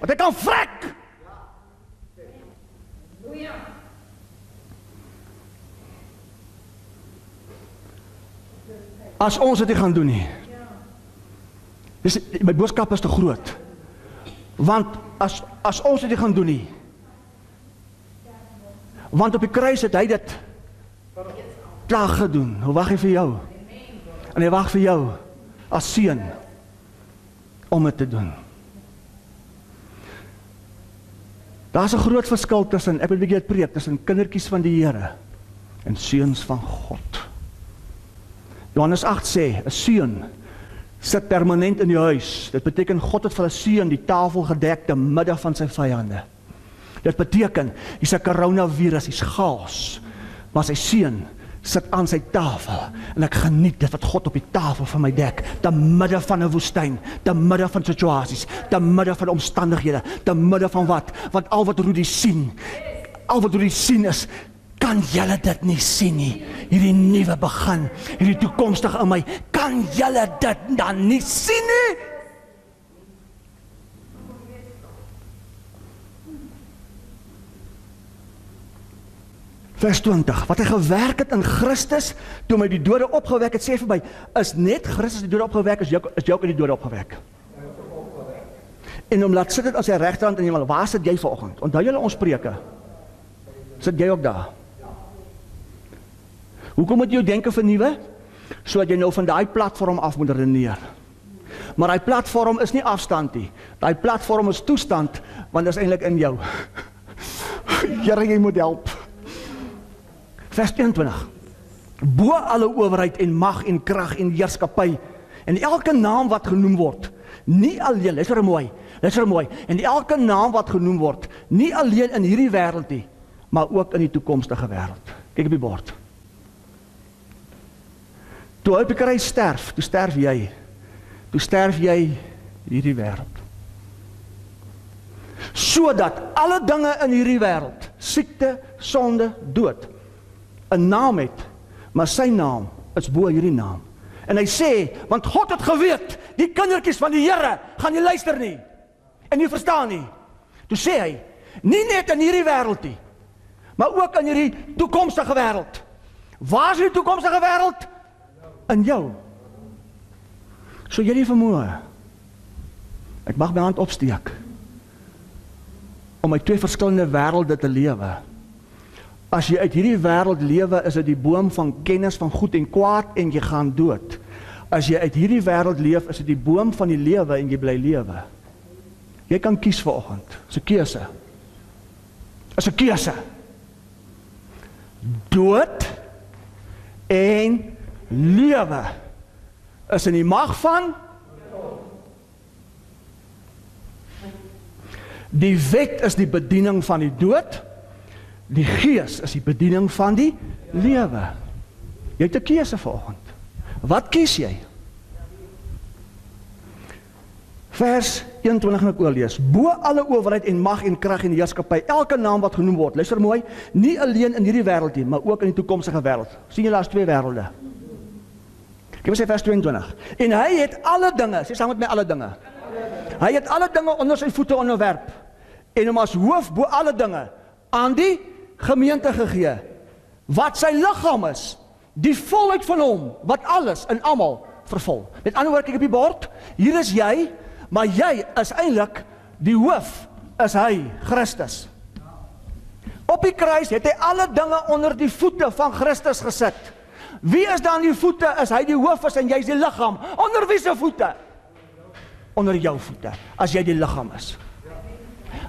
Want dit kan vrek. Ja. As ons dit gaan doen nie. Dis my boodskap is te groot. Want as as ons dit gaan doen nie. Want op die kruis het hy dit klaar gedoen. Hoe wag hy vir jou? En hy wag vir jou as seun om dit te doen. Daar's 'n groot verskil tussen ek wil 'n bietjie preek tussen kindertjies van die Here en seuns van God. Johannes 8 sê 'n seun sit permanent in die huis. Dit beteken God het vir 'n seun die tafel gedek te midde van sy vyande. Dit beteken hier's 'n koronavirus, hier's chaos. Maar sy seun sit aan sy tafel en ek geniet dit wat God op die tafel vir my dek te midde van 'n woestyn, te midde van situasies, te midde van omstandighede, te midde van wat? Want al wat Rudy sien, al wat Rudy sien is Kan julle dit nie sien nie? Hierdie nuwe begin, hierdie toekomstige in my, kan julle dit dan nie sien nie? Vers 20. Wat hy gewerk het in Christus toe hy die dode opgewek het, sê vir my, is net Christus die dode opgewek is jy is jy ook in die dode opgewek. En hom laat sit dit aan sy regterhand en jy maar waar sit jy vanoggend? Onthou julle ons preke? Sit jy ook daar? Hoekom moet jy dink of 'n nuwe? Sodat jy nou van daai platform af moet redeneer. Maar daai platform is nie afstand nie. Daai platform is toestand want dit is eintlik in jou. Here jy moet help. Vers 22. Bo alle owerheid en mag en krag en heerskappy en elke naam wat genoem word, nie alleen, luister mooi, luister mooi, en elke naam wat genoem word, nie alleen in hierdie wêreld nie, maar ook in die toekomstige wêreld. Kyk op die bord. Toe op die kruis sterf, toe sterf jy. Toe sterf jy hierdie wêreld. Sodat alle dinge in hierdie wêreld, siekte, sonde, dood 'n naam het, maar sy naam is bo hierdie naam. En hy sê, want God het geweet, die kindertjies van die Here gaan nie luister nie. En nie verstaan nie. Toe sê hy, nie net in hierdie wêreld nie, maar ook in hierdie toekomstige wêreld. Waar is die toekomstige wêreld? in jou. So jy nie vermoë. Ek mag my hand opsteek om my twee verskillende wêrelde te lewe. As jy uit hierdie wêreld lewe, is dit die boom van kennis van goed en kwaad en jy gaan dood. As jy uit hierdie wêreld leef, is dit die boom van die lewe en jy bly lewe. Jy kan kies vanoggend. Dis 'n keuse. Dis 'n keuse. Dood en lewe is in die mag van Die wet is die bediening van die dood. Die gees is die bediening van die lewe. Jy het 'n keuse vanoggend. Wat kies jy? Vers 21 gaan ek oorlees. Bo alle owerheid en mag en krag en heerskappy, elke naam wat genoem word. Luister mooi, nie alleen in hierdie wêreld nie, maar ook in die toekomstige wêreld. sien jy daar's twee wêrelde. Kyk wat sê vers 22. En hy het alle dinge, sê saam met my alle dinge. Hy het alle dinge onder sy voete onderwerp en hom as hoof bo alle dinge aan die gemeente gegee wat sy liggaam is, die volheid van hom wat alles in almal vervul. Met ander woorde kyk op die bord, hier is jy, maar jy is eintlik die hoof is hy, Christus. Op die kruis het hy alle dinge onder die voete van Christus gesit. Wie is dan die voete? Is hy die hoof is en jy's die liggaam? Onder wie se voete? Onder jou voete. As jy die liggaam is.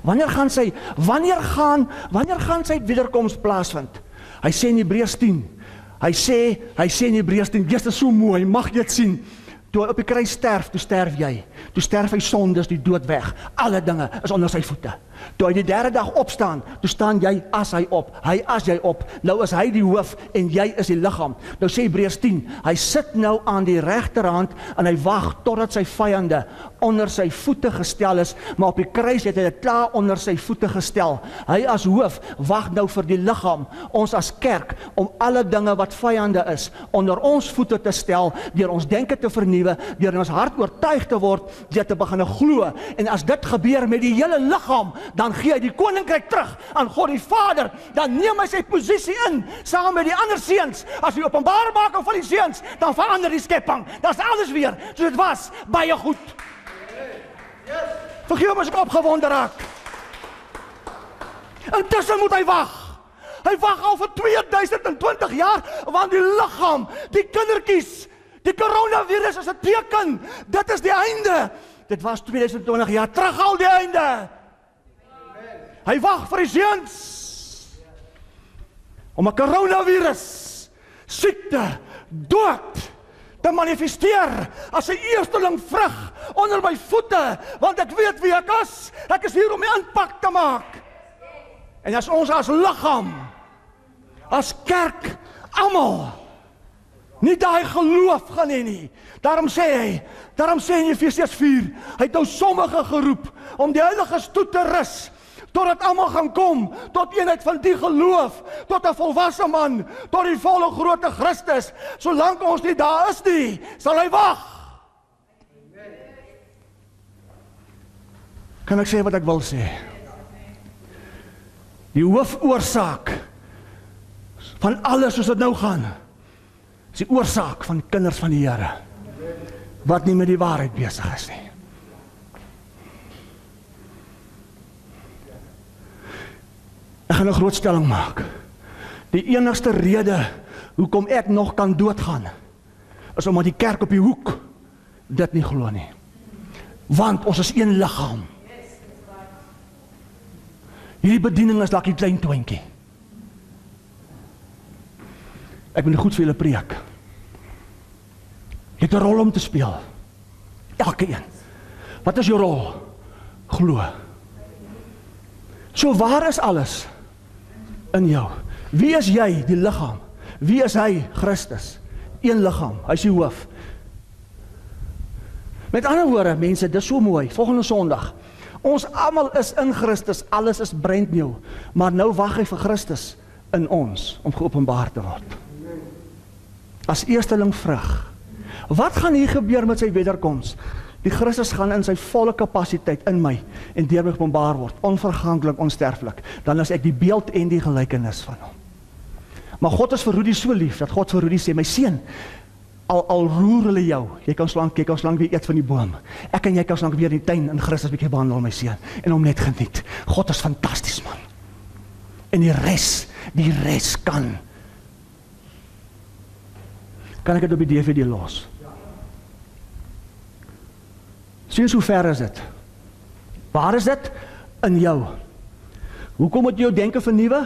Wanneer gaan sy wanneer gaan wanneer gaan sy wederkoms plaasvind? Hy sê in Hebreërs 10 Hy sê, hy sê in Hebreërs 10, "Dis so mooi, mag jy dit sien." Toe hy op die kruis sterf, toe sterf jy. Toe sterf hy sondes, die dood weg. Alle dinge is onder sy voete. Toe hy die derde dag opstaan, toe staan jy as hy op. Hy as jy op. Nou is hy die hoof en jy is die liggaam. Nou sê Hebreërs 10, hy sit nou aan die regterhand en hy wag totdat sy vyande onder sy voete gestel is, maar op die kruis het hy dit klaar onder sy voete gestel. Hy as hoof wag nou vir die liggaam, ons as kerk om alle dinge wat vyande is onder ons voete te stel, deur ons denke te vernuwe, deur in ons hart oortuig te word, deur te begin glo. En as dit gebeur met die hele liggaam, dan gee hy die koninkryk terug aan God die Vader. Dan neem hy sy posisie in saam met die ander seuns. As hy openbaar maak van die seuns, dan verander die skepping. Dan is alles weer soos dit was, baie goed. Yes. Vergeet my as ek opgewonde raak. Intussen moet hy wag. Hy wag al vir 2020 jaar want die liggaam, die kindertjies, die koronavirus is 'n teken. Dit is die einde. Dit was 2020 jaar terug al die einde. Hy wag vir die seuns. Om 'n koronavirus siekte, dood te manifesteer as 'n eersteling vrug onder my voete, want ek weet wie ek is. Ek is hier om 'n impak te maak. En as ons as liggaam as kerk almal nie daai geloof gaan hê nie. Daarom sê hy, daarom sê in Efesiërs 4, hy het nou sommige geroep om die heiliges toe te rus totdat almal gaan kom tot eenheid van die geloof, tot 'n volwasse man, tot die volle grootte Christus. Solank ons nie daar is nie, sal hy wag. Kan ek sê wat ek wil sê? Die hoofoorsaak van alles soos dit nou gaan, is die oorsaak van kinders van die Here wat nie met die waarheid besig is nie. Ek gaan 'n groot stelling maak. Die enigste rede hoekom ek nog kan doodgaan is omdat die kerk op die hoek dit nie glo nie. Want ons is een liggaam. Hierdie bediening is dalk 'n klein twintjie. Ek moet goed vir julle preek. Het 'n rol om te speel. Elkeen. Wat is jou rol? Glo. So waar is alles? in jou. Wie is jy, die liggaam? Wie is hy, Christus? Een liggaam, hy's die hoof. Met ander woorde, mense, dis so mooi. Volgende Sondag. Ons almal is in Christus, alles is brandnuw, maar nou wag hy vir Christus in ons om geopenbaar te word. As eersteling vrug. Wat gaan hier gebeur met sy wederkoms? Die Christus gaan in sy volle kapasiteit in my en deur my openbaar word, onverganklik, onsterflik. Dan is ek die beeld en die gelykenis van hom. Maar God is vir Rudi so lief dat God vir Rudi sê, "My seun, al al roer hulle jou, jy kan slank, jy kan slank weer eet van die boom. Ek en jy kan slank weer in die tuin in Christus bietjie behandel my seun en hom net geniet. God is fantasties man. En die res, die res kan. Kan ek dit op die DVD los? Sien hoe ver is dit? Waar is dit? In jou. Hoekom moet jy jou denke vernuwe?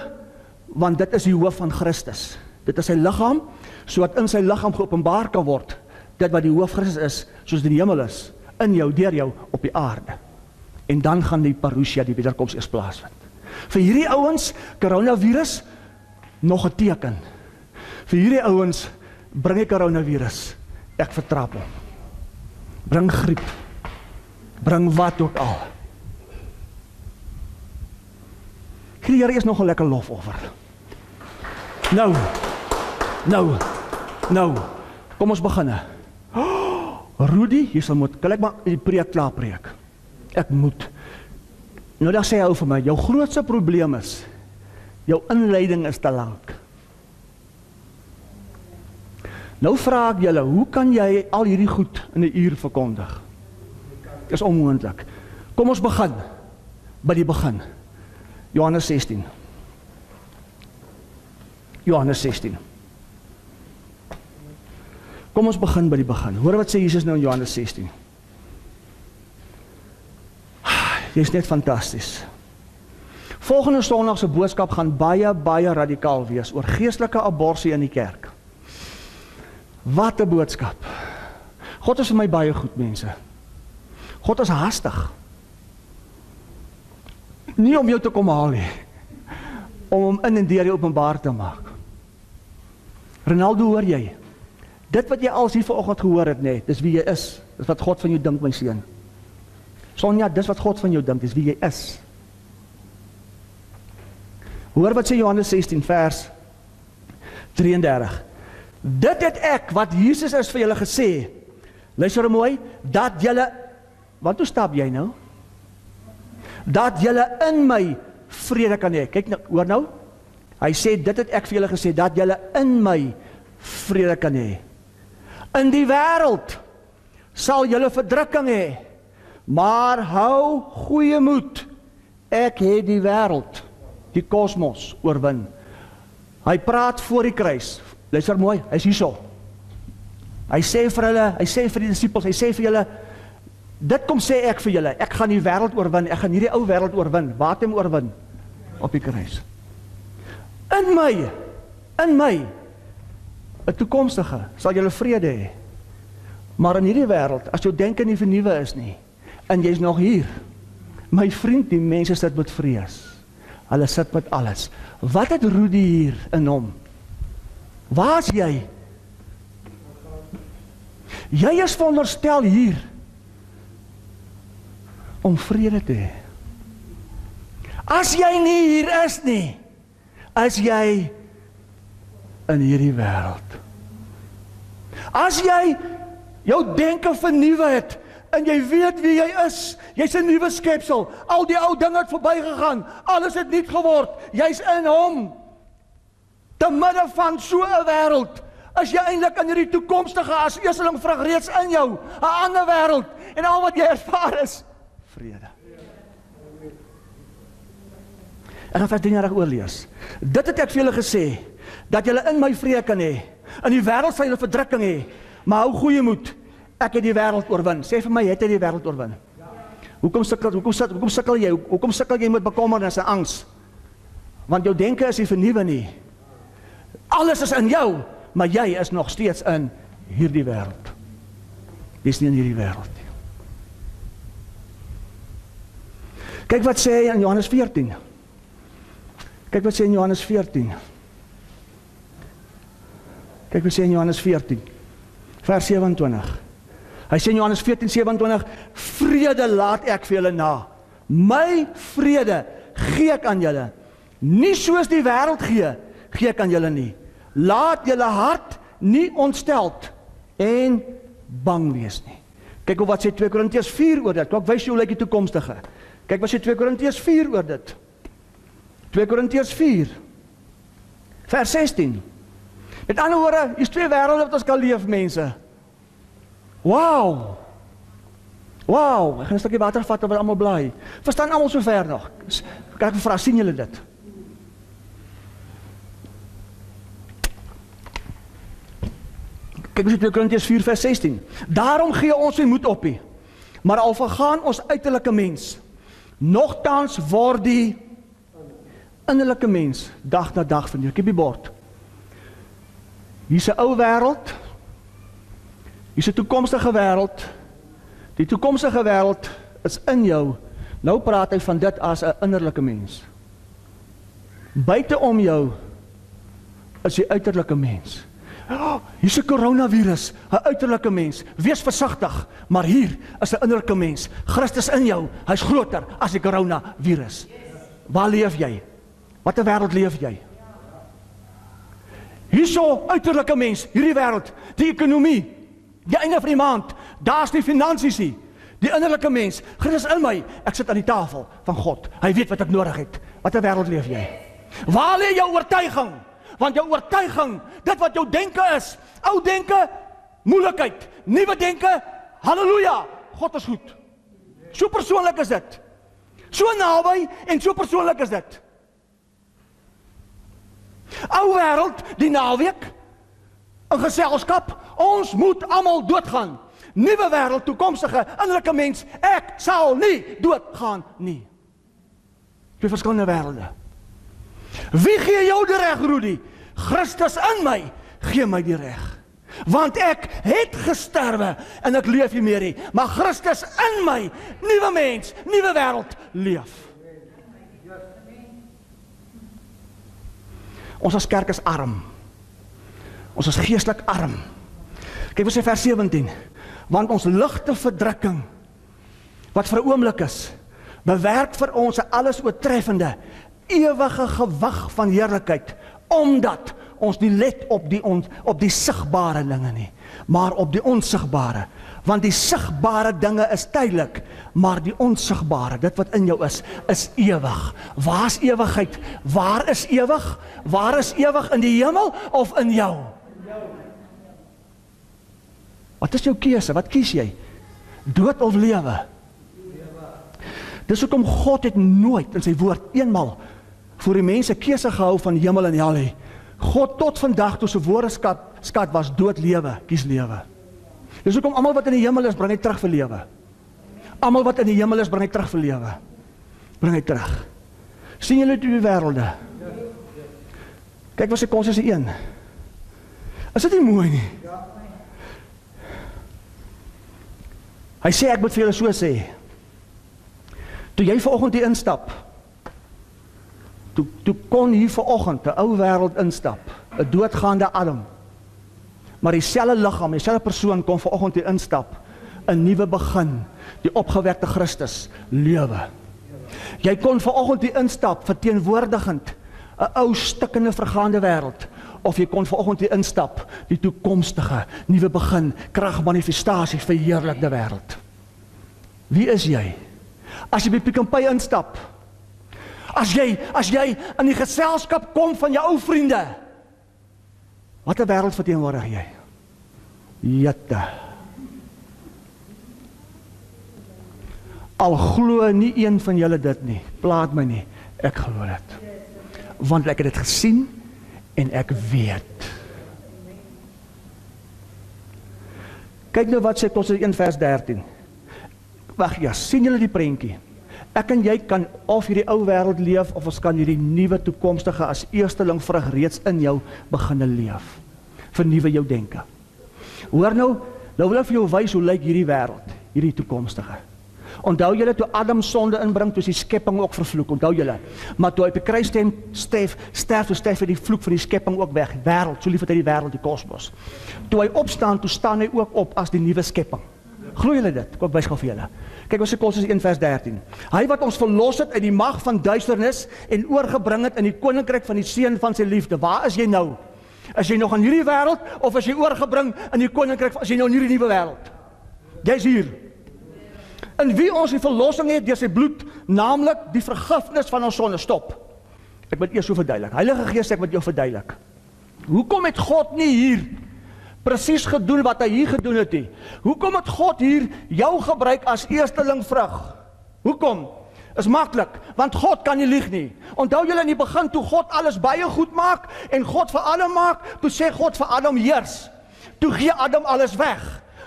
Want dit is die hoof van Christus. Dit is sy liggaam sodat in sy liggaam geopenbaar kan word dit wat die hoof Christus is, soos in die hemel is, in jou, deur jou op die aarde. En dan gaan die parousia, die wederkoms eers plaasvind. Vir hierdie ouens, koronavirus nog 'n teken. Vir hierdie ouens bring die koronavirus. Ek vertrap hom. Bring griep bring wat ook al. Gee die Here eers nog 'n lekker lofoffer. Nou. Nou. Nou. Kom ons begin. Oh, Rudy, jy sal moet, ek maar die preek klaar preek. Ek moet. Nou dan sê hy vir my, jou grootste probleem is jou inleiding is te lank. Nou vra ek julle, hoe kan jy al hierdie goed in 'n uur verkondig? Is onmoontlik. Kom ons begin by die begin. Johannes 16. Johannes 16. Kom ons begin by die begin. Hoor wat sê Jesus nou in Johannes 16. Dit is net fantasties. Volgende Sondag se boodskap gaan baie baie radikaal wees oor geestelike abortus in die kerk. Wat 'n boodskap. God is vir my baie goed, mense. God is haastig. Nie om jou te kom haal nie. Om hom in en deur jou openbaar te maak. Ronaldo, hoor jy? Dit wat jy als hier vanoggend gehoor het, nê, nee, dis wie jy is. Dis wat God van jou dink, my seun. Sonja, dis wat God van jou dink, dis wie jy is. Hoor wat sê Johannes 16 vers 33. Dit het ek wat Jesus is vir julle gesê. Luister mooi, dat julle Wat hoe stap jy nou? Dat julle in my vrede kan hê. Kyk nou, hoor nou. Hy sê dit het ek vir julle gesê dat julle in my vrede kan hê. In die wêreld sal julle verdrukking hê. Maar hou goeie moed. Ek het die wêreld die kosmos oorwin. Hy praat voor die kruis. Luister mooi, hy's hierso. Hy sê vir hulle, hy sê vir die disippels, hy sê vir julle dit kom sê ek vir julle, ek gaan die wêreld oorwin. Ek gaan hierdie ou wêreld oorwin. Waar het hom oorwin? Op die kruis. In my, in my 'n toekomstige sal julle vrede hê. Maar in hierdie wêreld, as jou denke nie vernuwe is nie, en jy's nog hier, my vriend, die mense sit met vrees. Hulle sit met alles. Wat het Rudy hier in hom? Waar's jy? Jy is veronderstel hier om vrede te hê. As jy nie hier is nie, as jy in hierdie wêreld. As jy jou denke vernuwe het, en jy weet wie jy is. Jy's 'n nuwe skepsel. Al die ou dinge het verbygegaan. Alles het nuut geword. Jy's in hom. Te midde van so 'n wêreld is jy eintlik in hierdie toekomstige as eersteling vrag reeds in jou, 'n ander wêreld en al wat jy ervaar is vrede. En dan vers 33 oorlees. Dit het ek vir julle gesê dat julle in my vrede kan hê. In die wêreld sal julle verdrukking hê, maar hou goeie moed ek het die wêreld oorwin. Sê vir my, het jy die wêreld oorwin? Hoekom sukkel hoekom sit hoekom sukkel jy? Hoekom sukkel jy met bekommernis en angs? Want jou denke is nie vernuwe nie. Alles is in jou, maar jy is nog steeds in hierdie wêreld. Dis nie in hierdie wêreld nie. Kyk wat sê hy in Johannes 14. Kyk wat sê in Johannes 14. Kyk wat sê in Johannes 14. Vers 27. Hy sê in Johannes 14:27 vrede laat ek vir julle na. My vrede gee ek aan julle. Nie soos die wêreld gee, gee ek aan julle nie. Laat julle hart nie ontsteld en bang wees nie. Kyk hoe wat sê 2 Korintiërs 4 oor dit. Ek wys jou hoe lyk die toekomstige. Kyk wat sê 2 Korintiërs 4 oor dit. 2 Korintiërs 4 vers 16. Met ander woorde, hier's twee wêrelde wat ons kan leef mense. Wow. Wow, ek gaan 'n stukkie water vat terwyl almal bly. Verstaan almal so ver nog? Kyk, vra sien julle dit? Kyk, dis 2 Korintiërs 4:16. Daarom gee ons nie moed op nie. Maar al vergaan ons uiterlike mens, nogtans word die innerlike mens dag na dag vernuwe. Kyk die bord. Hier's 'n ou wêreld Hier's 'n toekomstige wêreld. Die toekomstige wêreld is in jou. Nou praat hy van dit as 'n innerlike mens. Buite om jou is die uiterlike mens. Oh, hier's 'n koronavirus, 'n uiterlike mens. Wees versigtig, maar hier is 'n innerlike mens. Christus in jou, hy's groter as die koronavirus. Waar leef jy? Watter wêreld leef jy? Hierso uiterlike mens, hierdie wêreld, die ekonomie, Die einde van die maand, daar's nie finansies nie. Die innerlike mens, Christus in my, ek sit aan die tafel van God. Hy weet wat ek nodig het. Watter wêreld leef jy? Waar lê jou oortuiging? Want jou oortuiging, dit wat jou denke is, ou denke, moeilikheid, nuwe denke, haleluja, God is goed. So persoonlik is dit. So naby en so persoonlik is dit. Ou wêreld, die naweek, 'n geselskap, Ons moet almal doodgaan. Nuwe wêreld, toekomstige innerlike mens, ek sal nie doodgaan nie. Twee verskillende wêrelde. Wie gee jou die reg, Rudy? Christus in my gee my die reg. Want ek het gesterwe en ek leef nie meer nie, maar Christus in my, nuwe mens, nuwe wêreld leef. Ons as kerk is arm. Ons is geestelik arm. Kyk wat sê vers 17. Want ons ligte verdrukking wat vir 'n oomblik is, bewerk vir ons 'n alles oortreffende ewige gewig van heerlikheid omdat ons nie let op die on, op die sigbare dinge nie, maar op die onsigbare. Want die sigbare dinge is tydelik, maar die onsigbare, dit wat in jou is, is ewig. Waar's ewigheid? Waar is ewig? Waar is ewig in die hemel of in jou? Wat is jou keuse? Wat kies jy? Dood of lewe? Dis hoekom God het nooit in sy woord eenmal vir die mense keuse gehou van hemel en hel nie. God tot vandag toe se woorde skat was dood lewe, kies lewe. Dis hoekom almal wat in die hemel is, bring hy terug vir lewe. Almal wat in die hemel is, bring hy terug vir lewe. Bring hy terug. sien julle die wêrelde? Kyk wat se Kolossense 1. Is dit nie mooi nie? Hy sê ek moet vir julle so sê. Toe jy vanoggend hier instap, toe toe kon hier vanoggend 'n ou wêreld instap, 'n doodgaande Adam. Maar dieselfde liggaam, dieselfde persoon kom vanoggend hier instap, 'n nuwe begin, die opgewekte Christus lewe. Jy kon vanoggend hier instap verteenwoordigend 'n ou stikkende vergaande wêreld of jy kon vanoggend hier instap die toekomstige nuwe begin kragmanifestasie vir heerlikde wêreld. Wie is jy? As jy by Pick n Pay instap. As jy as jy in die geselskap kom van jou ou vriende. Watter wêreld verteenwoordig jy? Jette. Al glo nie een van julle dit nie. Plaat my nie. Ek glo dit. Want ek het dit gesien en ek weet. Kyk nou wat sê Kolossense 1 vers 13. Wag ja, sien julle die prentjie? Ek en jy kan of hierdie ou wêreld leef of ons kan hierdie nuwe toekomstige as eersteling vrug reeds in jou begine leef. Vernuwe jou denke. Hoor nou, nou wil ek vir jou wys hoe lyk hierdie wêreld, hierdie toekomstige. Onthou julle toe Adam sonde inbring, toe is die skepping ook vervloek. Onthou julle. Maar toe hy op die kruis stem, sterf, sterf, toe sterf die vloek van die skepping ook weg. Wêreld, so lief het hy die wêreld, die kosmos. Toe hy opstaan, toe staan hy ook op as die nuwe skepping. Glo julle dit? Kom wys gou vir julle. Kyk wat sê Kolossense 1 vers 13. Hy wat ons verlos het uit die mag van duisternis en oorgebring het in die koninkryk van die seun van sy liefde. Waar is jy nou? Is jy nog in hierdie wêreld of is jy oorgebring in die koninkryk? As jy nou in hierdie nuwe wêreld. Jy's hier in wie ons die verlossing het deur sy bloed, naamlik die vergifnis van ons sonde. Stop. Ek moet eers so verduidelik. Heilige Gees, ek moet jou verduidelik. Hoekom het God nie hier presies gedoen wat hy hier gedoen het nie? Hoekom het God hier jou gebruik as eersteling vrug? Hoekom? Is maklik, want God kan nie lieg nie. Onthou julle in die begin toe God alles baie goed maak en God vir Adam maak, toe sê God vir Adam heers. Toe gee Adam alles weg.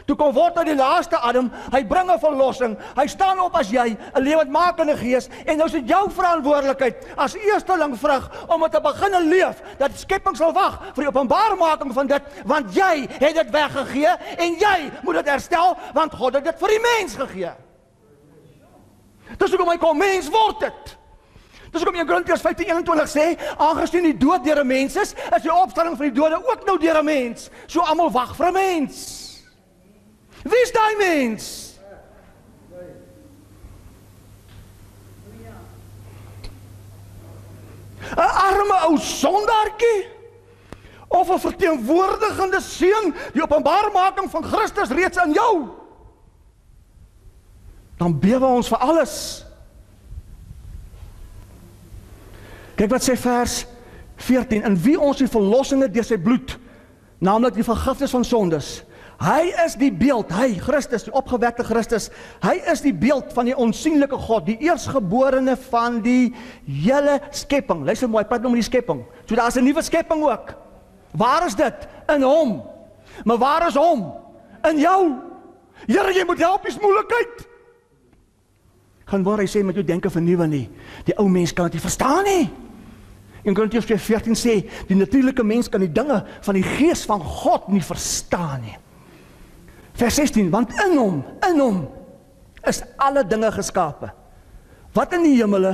Toe kom word hy die laaste Adam, hy bring 'n verlossing. Hy staan op as jy, 'n lewendmakende gees en nou is dit jou verantwoordelikheid as eersteling vrug om te begin leef dat skepping sal wag vir die openbarmaking van dit, want jy het dit weggegee en jy moet dit herstel want God het dit vir die mens gegee. Dis hoekom hy kom mens word dit. Dis hoekom in Korintiërs 15:21 sê, aangesien die dood deur 'n mens is, is die opstanding van die dode ook nou deur 'n mens. So almal wag vir 'n mens. Wie is daai mens? Ja. 'n Arme ou sondaartjie of 'n verteenwoordigende seun die openbarmaking van Christus reeds in jou. Dan bewe ons vir alles. Kyk wat sê vers 14 in wie ons die verlossing het deur sy bloed, naamlik die vergifnis van sondes. Hy is die beeld, hy Christus, die opgewekte Christus. Hy is die beeld van die onsigbare God, die eersgeborene van die hele skepping. Luister mooi, praat nou met die skepping. So daar's 'n nuwe skepping ook. Waar is dit? In hom. Maar waar is hom? In jou. Here, jy moet help, is moeilikheid. Gaan waar hy sê met jou denke vernuwe nie. Die ou mens kan dit nie verstaan nie. 1 Korintiërs 4:14 sê die natuurlike mens kan die dinge van die gees van God nie verstaan nie. Vers 16 want in hom, in hom is alle dinge geskape. Wat in die hemele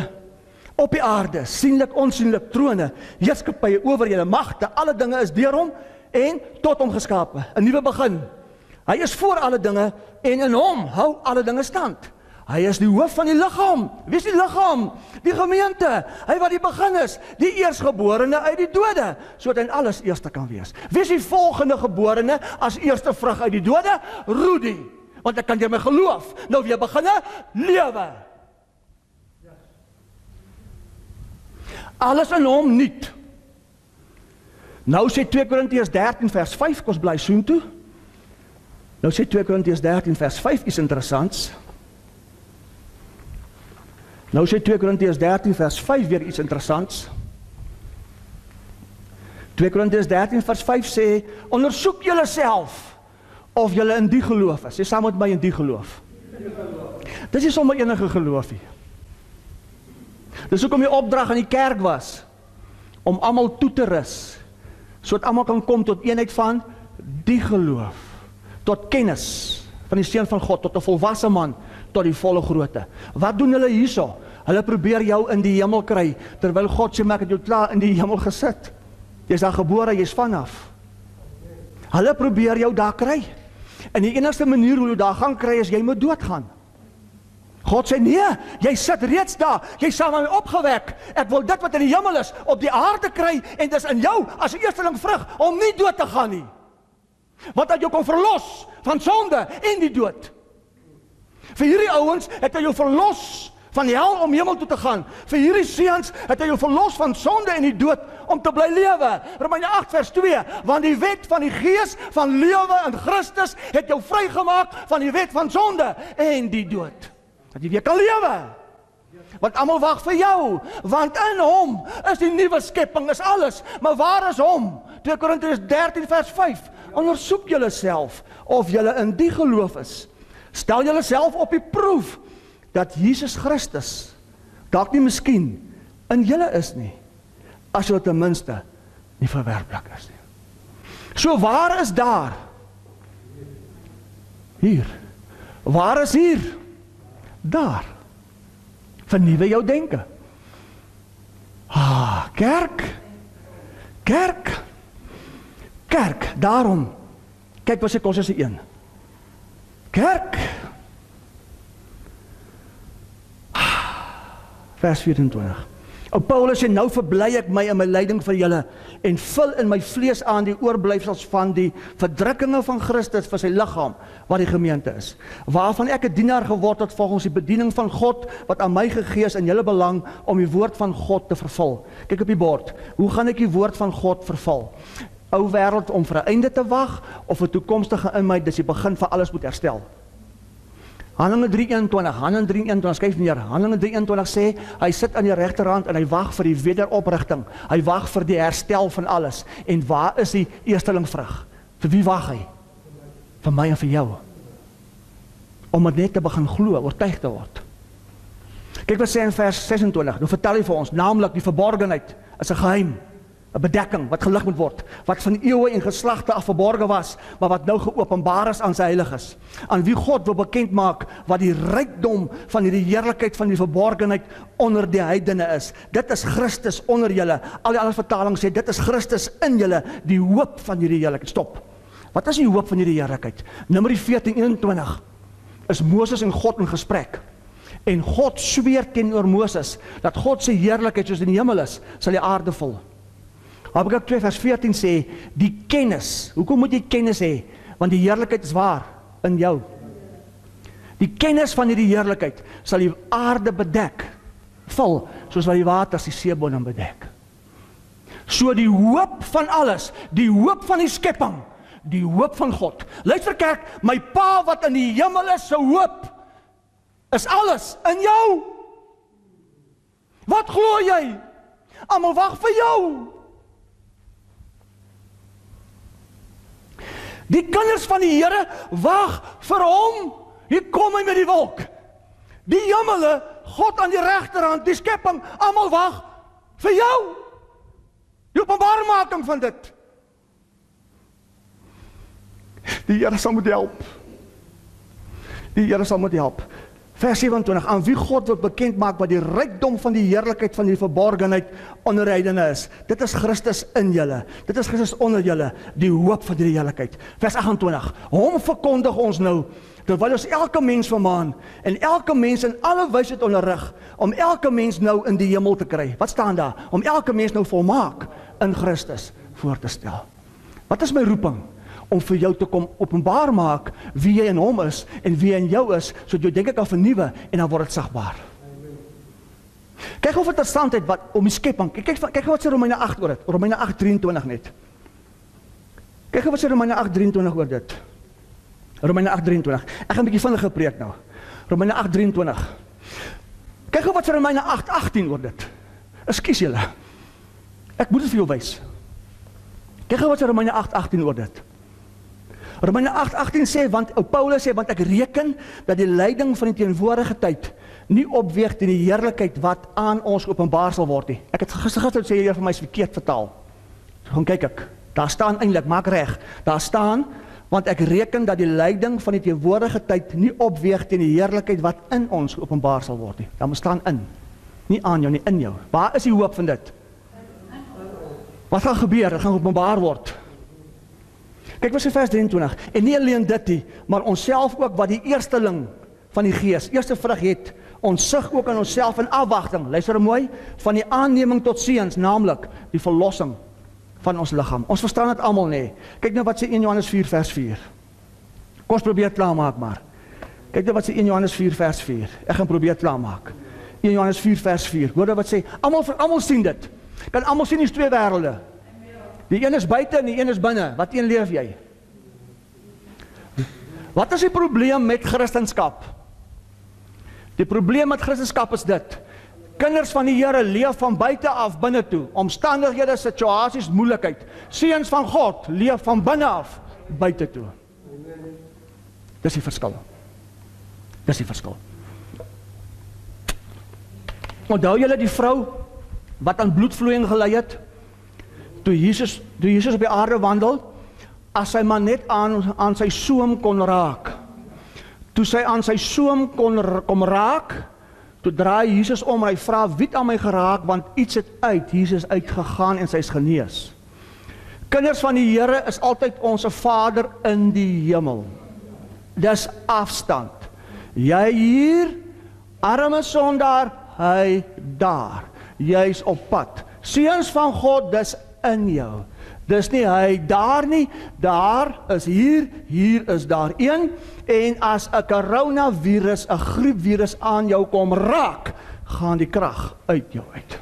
op die aarde, sienlik onsienlik trone, heerskappye, owerhede, magte, alle dinge is deur hom en tot hom geskape. 'n Nuwe begin. Hy is voor alle dinge en in hom hou alle dinge stand. Hy is die hoof van die liggaam. Wie is die liggaam? Die gemeente. Hy wat die begin is, die eersgeborene uit die dode, sodat hy alles eerste kan wees. Wie is die volgende geborene as eerste vrug uit die dode? Rudy. Want ek kan deur my geloof nou weer beginne lewe. Alles in hom nuut. Nou sê 2 Korintiërs 13 vers 5 kos bly soontoe. Nou sê 2 Korintiërs 13 vers 5 is interessants. Nou sê 2 Korintiërs 13 vers 5 weer iets interessants. 2 Korintiërs 13 vers 5 sê ondersoek julleself of julle in die geloof is. Sê saam met my in die geloof. Dis nie sommer enige geloof nie. Dis hoekom die opdrag aan die kerk was om almal toe te rus sodat almal kan kom tot eenheid van die geloof, tot kennis van die seun van God, tot 'n volwasse man, tot die volle grootte. Wat doen hulle hierso? Hulle probeer jou in die hemel kry terwyl God sê maar ek het jou klaar in die hemel gesit. Jy's daar gebore, jy's vanaf. Hulle probeer jou daar kry. En die enigste manier hoe jy daar gaan kry is jy moet doodgaan. God sê nee, jy sit reeds daar. Jy sal my opgewek. Ek wil dit wat in die hemel is op die aarde kry en dis in jou as eersteling vrug om nie dood te gaan nie. Want dat jy kom verlos van sonde en die dood. Vir hierdie ouens het hy jou verlos van die hel om hemel toe te gaan. Vir hierdie seuns het hy jou verlos van sonde en die dood om te bly lewe. Romeine 8 vers 2, want die wet van die gees van lewe in Christus het jou vrygemaak van die wet van sonde en die dood dat jy weer kan lewe. Want almal wag vir jou, want in hom is die nuwe skepping, is alles. Maar waar is hom? 2 Korintiërs 13 vers 5. Ondersoek julleself of julle in die geloof is. Stel julleself op die proef dat Jesus Christus dalk nie miskien in julle is nie. As jy ten minste nie verwerplik is nie. So waar is daar? Hier. Waar is hier? daar. Vernuwe jou denke. Ah, kerk. Kerk. Kerk, daarom. Kyk wat sê Kolosse 1. Kerk. Vers 24. Ou Paulus sê nou verbly ek my in my lyding vir julle en vul in my vlees aan die oorblyfsels van die verdrukkinge van Christus vir sy liggaam wat die gemeente is. Waarvan ek 'n dienaar geword het volgens die bediening van God wat aan my gegee is in julle belang om die woord van God te vervul. Kyk op die bord. Hoe gaan ek die woord van God vervul? Ou wêreld om vir 'n einde te wag of 'n toekomstige in my dis die begin van alles moet herstel. Handelinge 3:21, Handelinge 3:21 skryf neer. Handelinge 3:21 sê hy sit aan die regterhand en hy wag vir die wederoprigting. Hy wag vir die herstel van alles. En waar is die eersteling vrug? Vir wie wag hy? Vir my en vir jou. Om net te begin glo, oortuig te word. Kyk wat sê in vers 26. Nou vertel hy vir ons, naamlik die verborgenheid is 'n geheim. 'n bedekking wat gelig moet word wat van eeue en geslagte af verborge was maar wat nou geopenbaar is aan sy heiliges. Aan wie God wil bekend maak wat die rykdom van hierdie heerlikheid van die verborgenheid onder die heidene is. Dit is Christus onder julle. Al die ander vertalings sê dit is Christus in julle die hoop van hierdie heerlikheid. Stop. Wat is die hoop van hierdie heerlikheid? Numeri 14:21 is Moses en God in gesprek. En God sweer teenoor Moses dat God se heerlikheid soos in die hemel is sal die aarde vul Habakuk 2 vers 14 sê die kennis. Hoekom moet jy kennis hê? Want die heerlikheid is waar in jou. Die kennis van hierdie heerlikheid sal die aarde bedek, vul soos wat die waters die seebodem bedek. So die hoop van alles, die hoop van die skepping, die hoop van God. Luister kerk, my Pa wat in die hemel is se hoop is alles in jou. Wat glo jy? Almal wag vir jou. Die kinders van die Here wag vir hom. Hier kom hy met die wolk. Die hemele, God aan die regterhand, die skepping, almal wag vir jou. Die openbarmaking van dit. Die Here sal moet help. Die Here sal moet help. Vers 27 aan wie God wil bekend maak wat die rykdom van die heerlikheid van die verborgenheid onder heidene is. Dit is Christus in julle. Dit is Christus onder julle, die hoop van die heerlikheid. Vers 28. Hom verkondig ons nou terwyl ons elke mens vermaan en elke mens in alle wysheid onderrig om elke mens nou in die hemel te kry. Wat staan daar? Om elke mens nou volmaak in Christus voor te stel. Wat is my roeping? Om vir jou te kom openbaar maak wie jy in hom is en wie in jou is sodat jy denke kan vernuwe en dan word dit sagbaar. Kyk hoe interessant dit wat om die skepping. Kyk kyk kyk wat sê Romeine 8 oor dit. Romeine 8:23 net. Kyk wat sê Romeine 8:23 oor dit. Romeine 8:23. Ek gaan 'n bietjie vinnig gepreek nou. Romeine 8:23. Kyk wat sê Romeine 8:18 oor dit. Ekskuus julle. Ek moet dit vir jou wys. Kyk wat sê Romeine 8:18 oor dit. Romeine 8:18 sê want Paulus sê want ek reken dat die lyding van die teenwoordige tyd nie opweeg teen die heerlikheid wat aan ons openbaar sal word nie. Ek het gister gister sê jy vir my verkeerd vertaal. Gaan kyk ek. Daar staan eintlik maak reg. Daar staan want ek reken dat die lyding van die teenwoordige tyd nie opweeg teen die heerlikheid wat in ons openbaar sal word nie. Daar moet staan in. Nie aan jou nie, in jou. Waar is die hoop van dit? Wat gaan gebeur? Dit gaan openbaar word. Kyk wat sê vers 23. En nie alleen dit nie, maar onsself ook wat die eersteling van die gees, eerste vrug het, ons sig ook aan onsself in afwagting. Luister mooi, van die aanneming tot seuns, naamlik die verlossing van ons liggaam. Ons verstaan dit almal nê. Kyk nou wat sê 1 Johannes 4 vers 4. Kom ons probeer klaar maak maar. Kyk nou wat sê 1 Johannes 4 vers 4. Ek gaan probeer klaar maak. 1 Johannes 4 vers 4. Hoor wat sê? Almal almal sien dit. Kan almal sien dis twee wêrelde. Die een is buite en die een is binne. Wat een leef jy? Wat is die probleem met Christendom? Die probleem met Christendom is dit. Kinders van die Here leef van buite af binne toe. Omstandighede, situasies, moeilikheid. Seuns van God leef van binne af buite toe. Dis die verskil. Dis die verskil. Onthou julle die vrou wat aan bloedvloeiing gely het? Toe Jesus toe Jesus op die aarde wandel as hy maar net aan aan sy soem kon raak. Toe sy aan sy soem kon kom raak toe draai Jesus om en hy vra wie het aan my geraak want iets het uit Jesus uitgegaan en sy's genees. Kinders van die Here is altyd ons Vader in die hemel. Dis afstand. Jy hier arme sondaar hy daar. Jy's op pad. Seuns van God dis in jou. Dis nie hy daar nie, daar is hier, hier is daar een en as 'n koronavirus, 'n griepvirus aan jou kom raak, gaan die krag uit jou uit.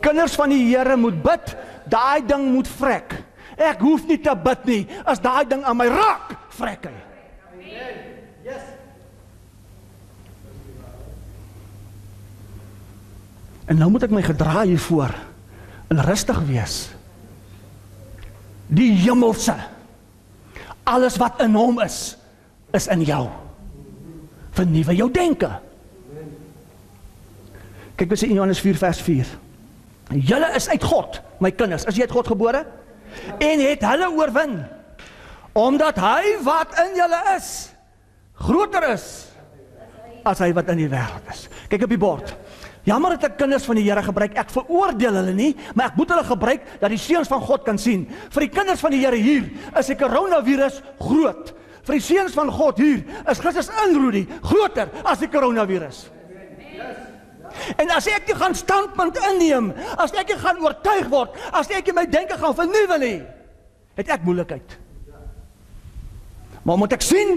Kinders van die Here moet bid, daai ding moet vrek. Ek hoef nie te bid nie, as daai ding aan my raak, vrek hy. Amen. Yes. En nou moet ek my gedra hiervoor en rustig wees die hemelse. Alles wat in hom is, is in jou. Vernuwe jou denke. Kyk wat sê in Johannes 4 vers 4. Julle is uit God, my kinders. Is jy uit God gebore? En het hulle oorwin. Omdat hy wat in julle is groter is as hy wat in die wêreld is. Kyk op die bord. Jammer dat ek kinders van die Here gebruik. Ek veroordeel hulle nie, maar ek moet hulle gebruik dat die seuns van God kan sien. Vir die kinders van die Here hier is die koronavirus groot. Vir die seuns van God hier is Christus inroedie groter as die koronavirus. En as ek nie gaan standpunt inneem, as ek nie gaan oortuig word, as ek nie my denke gaan vernuwe nie, het ek moeilikheid. Maar moet ek sien?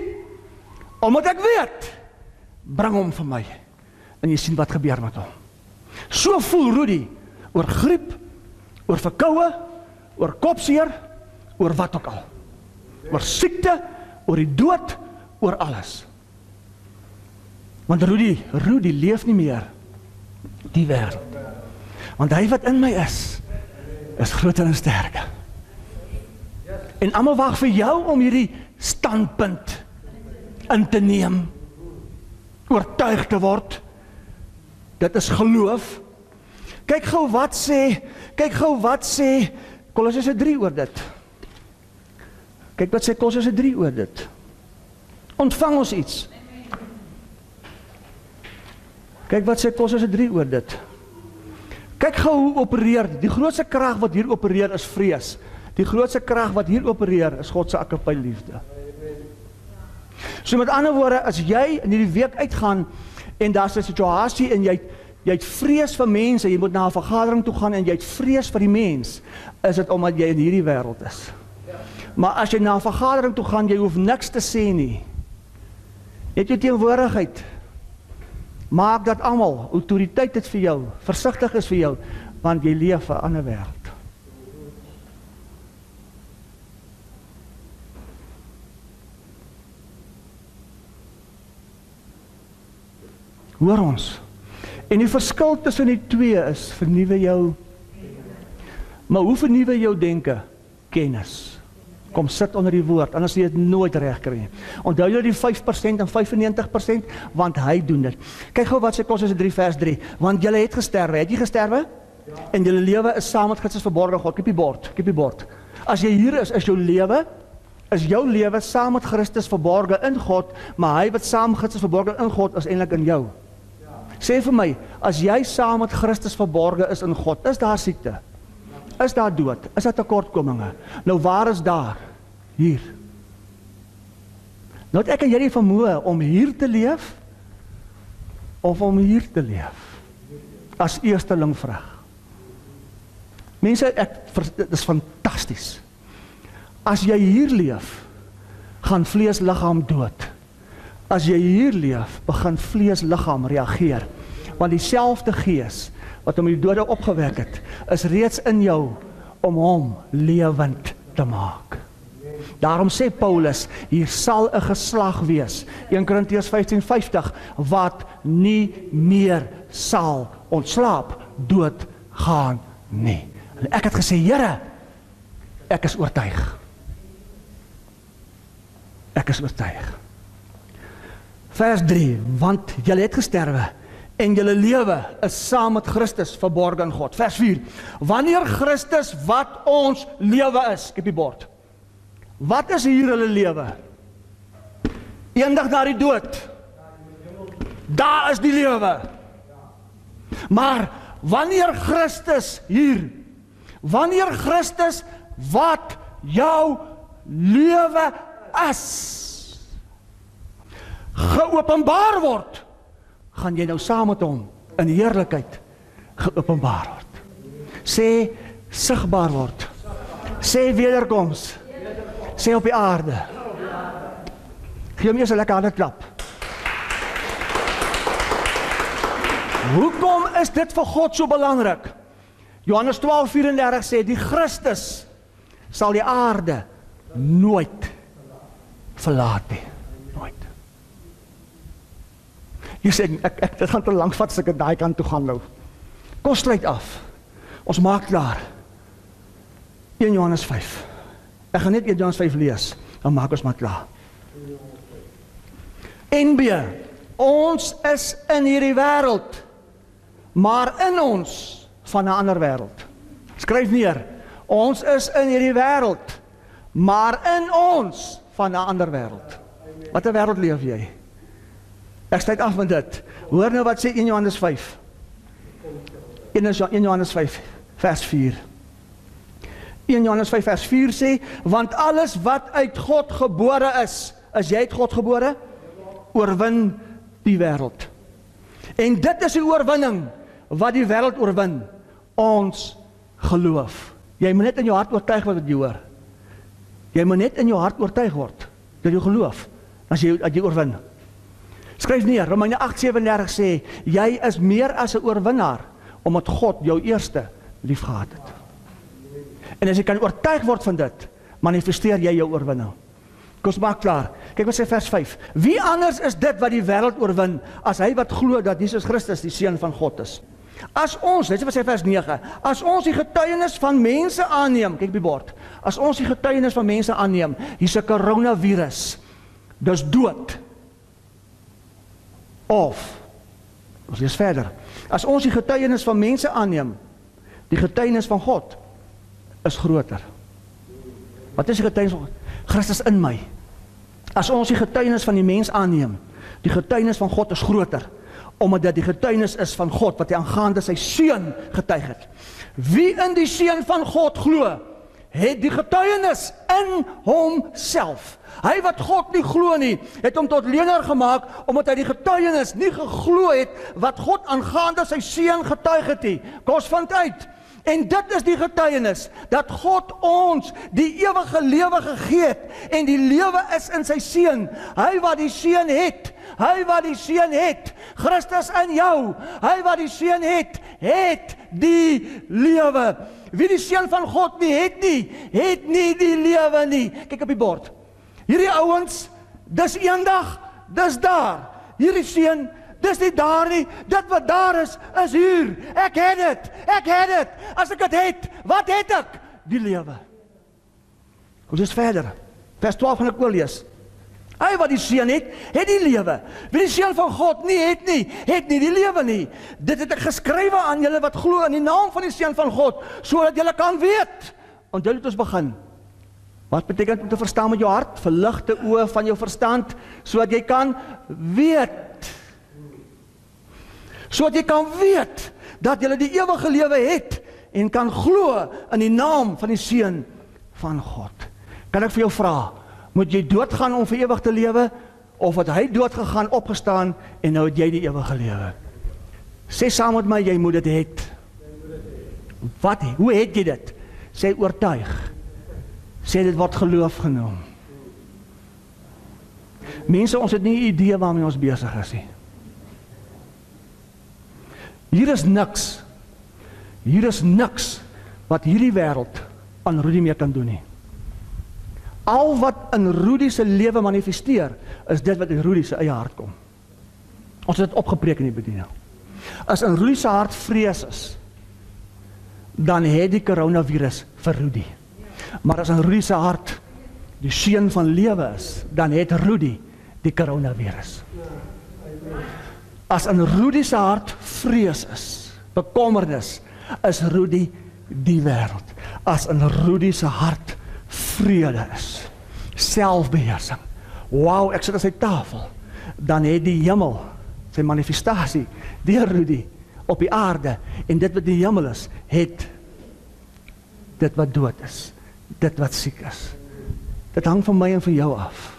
Of moet ek weet? Bring hom vir my en jy sien wat gebeur met hom. So voel Rudy oor griep, oor verkoue, oor kopseer, oor wat ook al. Oor siekte, oor die dood, oor alles. Want Rudy, Rudy leef nie meer die wêreld. Want hy wat in my is, is groter en sterker. En almal wag vir jou om hierdie standpunt in te neem. Oortuig te word Dit is geloof. Kyk gou wat sê, kyk gou wat sê Kolossense 3 oor dit. Kyk wat sê Kolossense 3 oor dit. Ontvang ons iets. Kyk wat sê Kolossense 3 oor dit. Kyk gou hoe opereer. Die grootste krag wat hier opereer is vrees. Die grootste krag wat hier opereer is God se agape liefde. So met ander woorde, as jy in hierdie week uitgaan en daar's 'n situasie en jy jy het vrees vir mense, jy moet na 'n vergadering toe gaan en jy het vrees vir die mens, is dit omdat jy in hierdie wêreld is. Maar as jy na 'n vergadering toe gaan, jy hoef niks te sê nie. Jy het jou teenwoordigheid. Maak dat almal autoriteit het vir jou, versigtig is vir jou, want jy leef 'n ander wêreld. Hoor ons. En die verskil tussen die twee is vernuwe jou Maar hoe vernuwe jou denke? Kennis. Kom sit onder die woord, anders jy dit nooit reg kry nie. Onthou jy die 5% en 95% want hy doen dit. Kyk gou wat sê Kolossense 3 vers 3, want jy het gesterwe. Het jy gesterwe? En jou lewe is saam met Christus verborge God. Kyk die bord, kyk die bord. As jy hier is, is jou lewe is jou lewe saam met Christus verborge in God, maar hy wat saam met Christus verborge in God is eintlik in jou. Sê vir my, as jy saam met Christus verborge is in God, is daar siekte? Is daar dood? Is daar tekortkominge? Nou waar is daar? Hier. Nou het ek en jy die vermoë om hier te leef of om hier te leef. As eersteling vraag. Mense, ek dit is fantasties. As jy hier leef, gaan vlees liggaam dood. As jy hier leef, begin vlees liggaam reageer. Want dieselfde gees wat hom uit die dode opgewek het, is reeds in jou om hom lewend te maak. Daarom sê Paulus, hier sal 'n geslag wees, 1 Korintiërs 15:50, wat nie meer sal ontslaap dood gaan nie. En ek het gesê, Here, ek is oortuig. Ek is oortuig. Vers 3, want jy het gesterwe en julle lewe is saam met Christus verborg in God. Vers 4. Wanneer Christus wat ons lewe is, ek op die bord. Wat is hier hulle lewe? Eendag na die dood. Daar is die lewe. Maar wanneer Christus hier wanneer Christus wat jou lewe is geopenbaar word, gaan jy nou saam met hom in heerlikheid geopenbaar word. Sê sigbaar word. Sê wederkoms. Sê op die aarde. Gee hom eers 'n lekker hande klap. Hoekom is dit vir God so belangrik? Johannes 12:34 sê die Christus sal die aarde nooit verlaat nie. Nooit. Jy sê ek ek dit gaan te lank vat as ek daai kant toe gaan nou. Kom sluit af. Ons maak klaar. 1 Johannes 5. Ek gaan net 1 Johannes 5 lees, dan maak ons maar klaar. NB. Ons is in hierdie wêreld, maar in ons van 'n ander wêreld. Skryf neer. Ons is in hierdie wêreld, maar in ons van 'n ander wêreld. Watter wêreld leef jy? Ek sluit af met dit. Hoor nou wat sê 1 Johannes 5. 1 Johannes 5 vers 4. 1 Johannes 5 vers 4 sê want alles wat uit God gebore is, is jy uit God gebore? Oorwin die wêreld. En dit is die oorwinning wat die wêreld oorwin. Ons geloof. Jy moet net in jou hart oortuig wat jy hoor. Jy moet net in jou hart oortuig word dat jy geloof as jy as jy oorwin. Skryf neer, Romeine 8:37 sê jy is meer as 'n oorwinnaar omdat God jou eerste liefgehad het. En as jy kan oortuig word van dit, manifesteer jy jou oorwinning. Kom ons maak klaar. Kyk wat sê vers 5. Wie anders is dit wat die wêreld oorwin as hy wat glo dat Jesus Christus die seun van God is? As ons, dit is wat sê vers 9, as ons die getuienis van mense aanneem, kyk by bord. As ons die getuienis van mense aanneem, hier's 'n koronavirus. Dis dood of Ons lees verder. As ons die getuienis van mense aanneem, die getuienis van God is groter. Wat is die getuienis van God? Christus in my. As ons die getuienis van die mens aanneem, die getuienis van God is groter omdat dit die getuienis is van God wat hy aangaande sy seun getuig het. Wie in die seun van God glo, het die getuienis in homself. Hy wat God nie glo nie, het hom tot leienaar gemaak omdat hy die getuienis nie geglo het wat God aangaande sy seun getuig het nie. Kos van tyd. En dit is die getuienis dat God ons die ewige lewe gegee het en die lewe is in sy seun. Hy wat die seun het, hy wat die seun het, Christus in jou. Hy wat die seun het, het die lewe. Wie die seun van God nie het nie, het nie die lewe nie. Kyk op die bord. Hierdie ouens, dis eendag, dis daar. Hierdie seun Dis nie daar nie. Dit wat daar is, is hier. Ek het dit. Ek het dit. As ek dit het, wat het ek? Die lewe. Hoe dis verder? Vers 12 gaan ek wil lees. Hy wat die seun het, het die lewe. Wie die seun van God nie het nie, het nie die lewe nie. Dit het ek geskrywe aan julle wat glo in die naam van die seun van God, sodat julle kan weet. Onthou dit ons begin. Wat beteken dit om te verstaan met jou hart? Verligte oë van jou verstand sodat jy kan weet sodat jy kan weet dat jy die ewige lewe het en kan glo in die naam van die seun van God. Kan ek vir jou vra, moet jy doodgaan om vir ewig te lewe of het hy dood gegaan opgestaan en nou het jy die ewige lewe? Sê saam met my jy moet dit het. Wat hoe het jy dit? Sê oortuig. Sê dit word geloof genoem. Mense ons het nie idee waarmee ons besig is nie. Hier is niks. Hier is niks wat hierdie wêreld aan Rudy mee kan doen nie. Al wat in Rudy se lewe manifesteer, is dit wat in Rudy se eie hart kom. Ons het dit opgepreek in die bediening. As in Rudy se hart vrees is, dan het die koronavirus vir Rudy. Maar as in Rudy se hart die seën van lewe is, dan het Rudy die koronavirus. As in Rudy se hart vrees is, bekommernis, is Rudy die wêreld. As in Rudy se hart vrede is, selfbeheersing. Wow, ek sit aan sy tafel, dan het die hemel sy manifestasie deur Rudy op die aarde en dit wat die hemel is, het dit wat dood is, dit wat siek is. Dit hang van my en van jou af.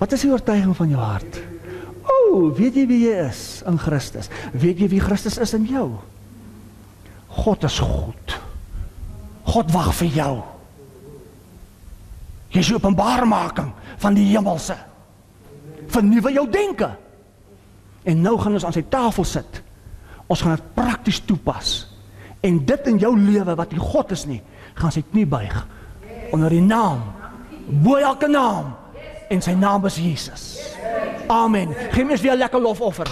Wat is die oortuiging van jou hart? Ooh, weet jy wie jy is in Christus? Weet jy wie Christus is in jou? God is goed. God wag vir jou. Jy is openbarmaking van die hemelse. Vernuwe jou denke. En nou gaan ons aan sy tafel sit. Ons gaan dit prakties toepas. En dit in jou lewe wat nie God is nie, gaan sy knie buig onder die naam bo elke naam en sy naam is Jesus. Amen. Geef mes weer lekker lofoffer.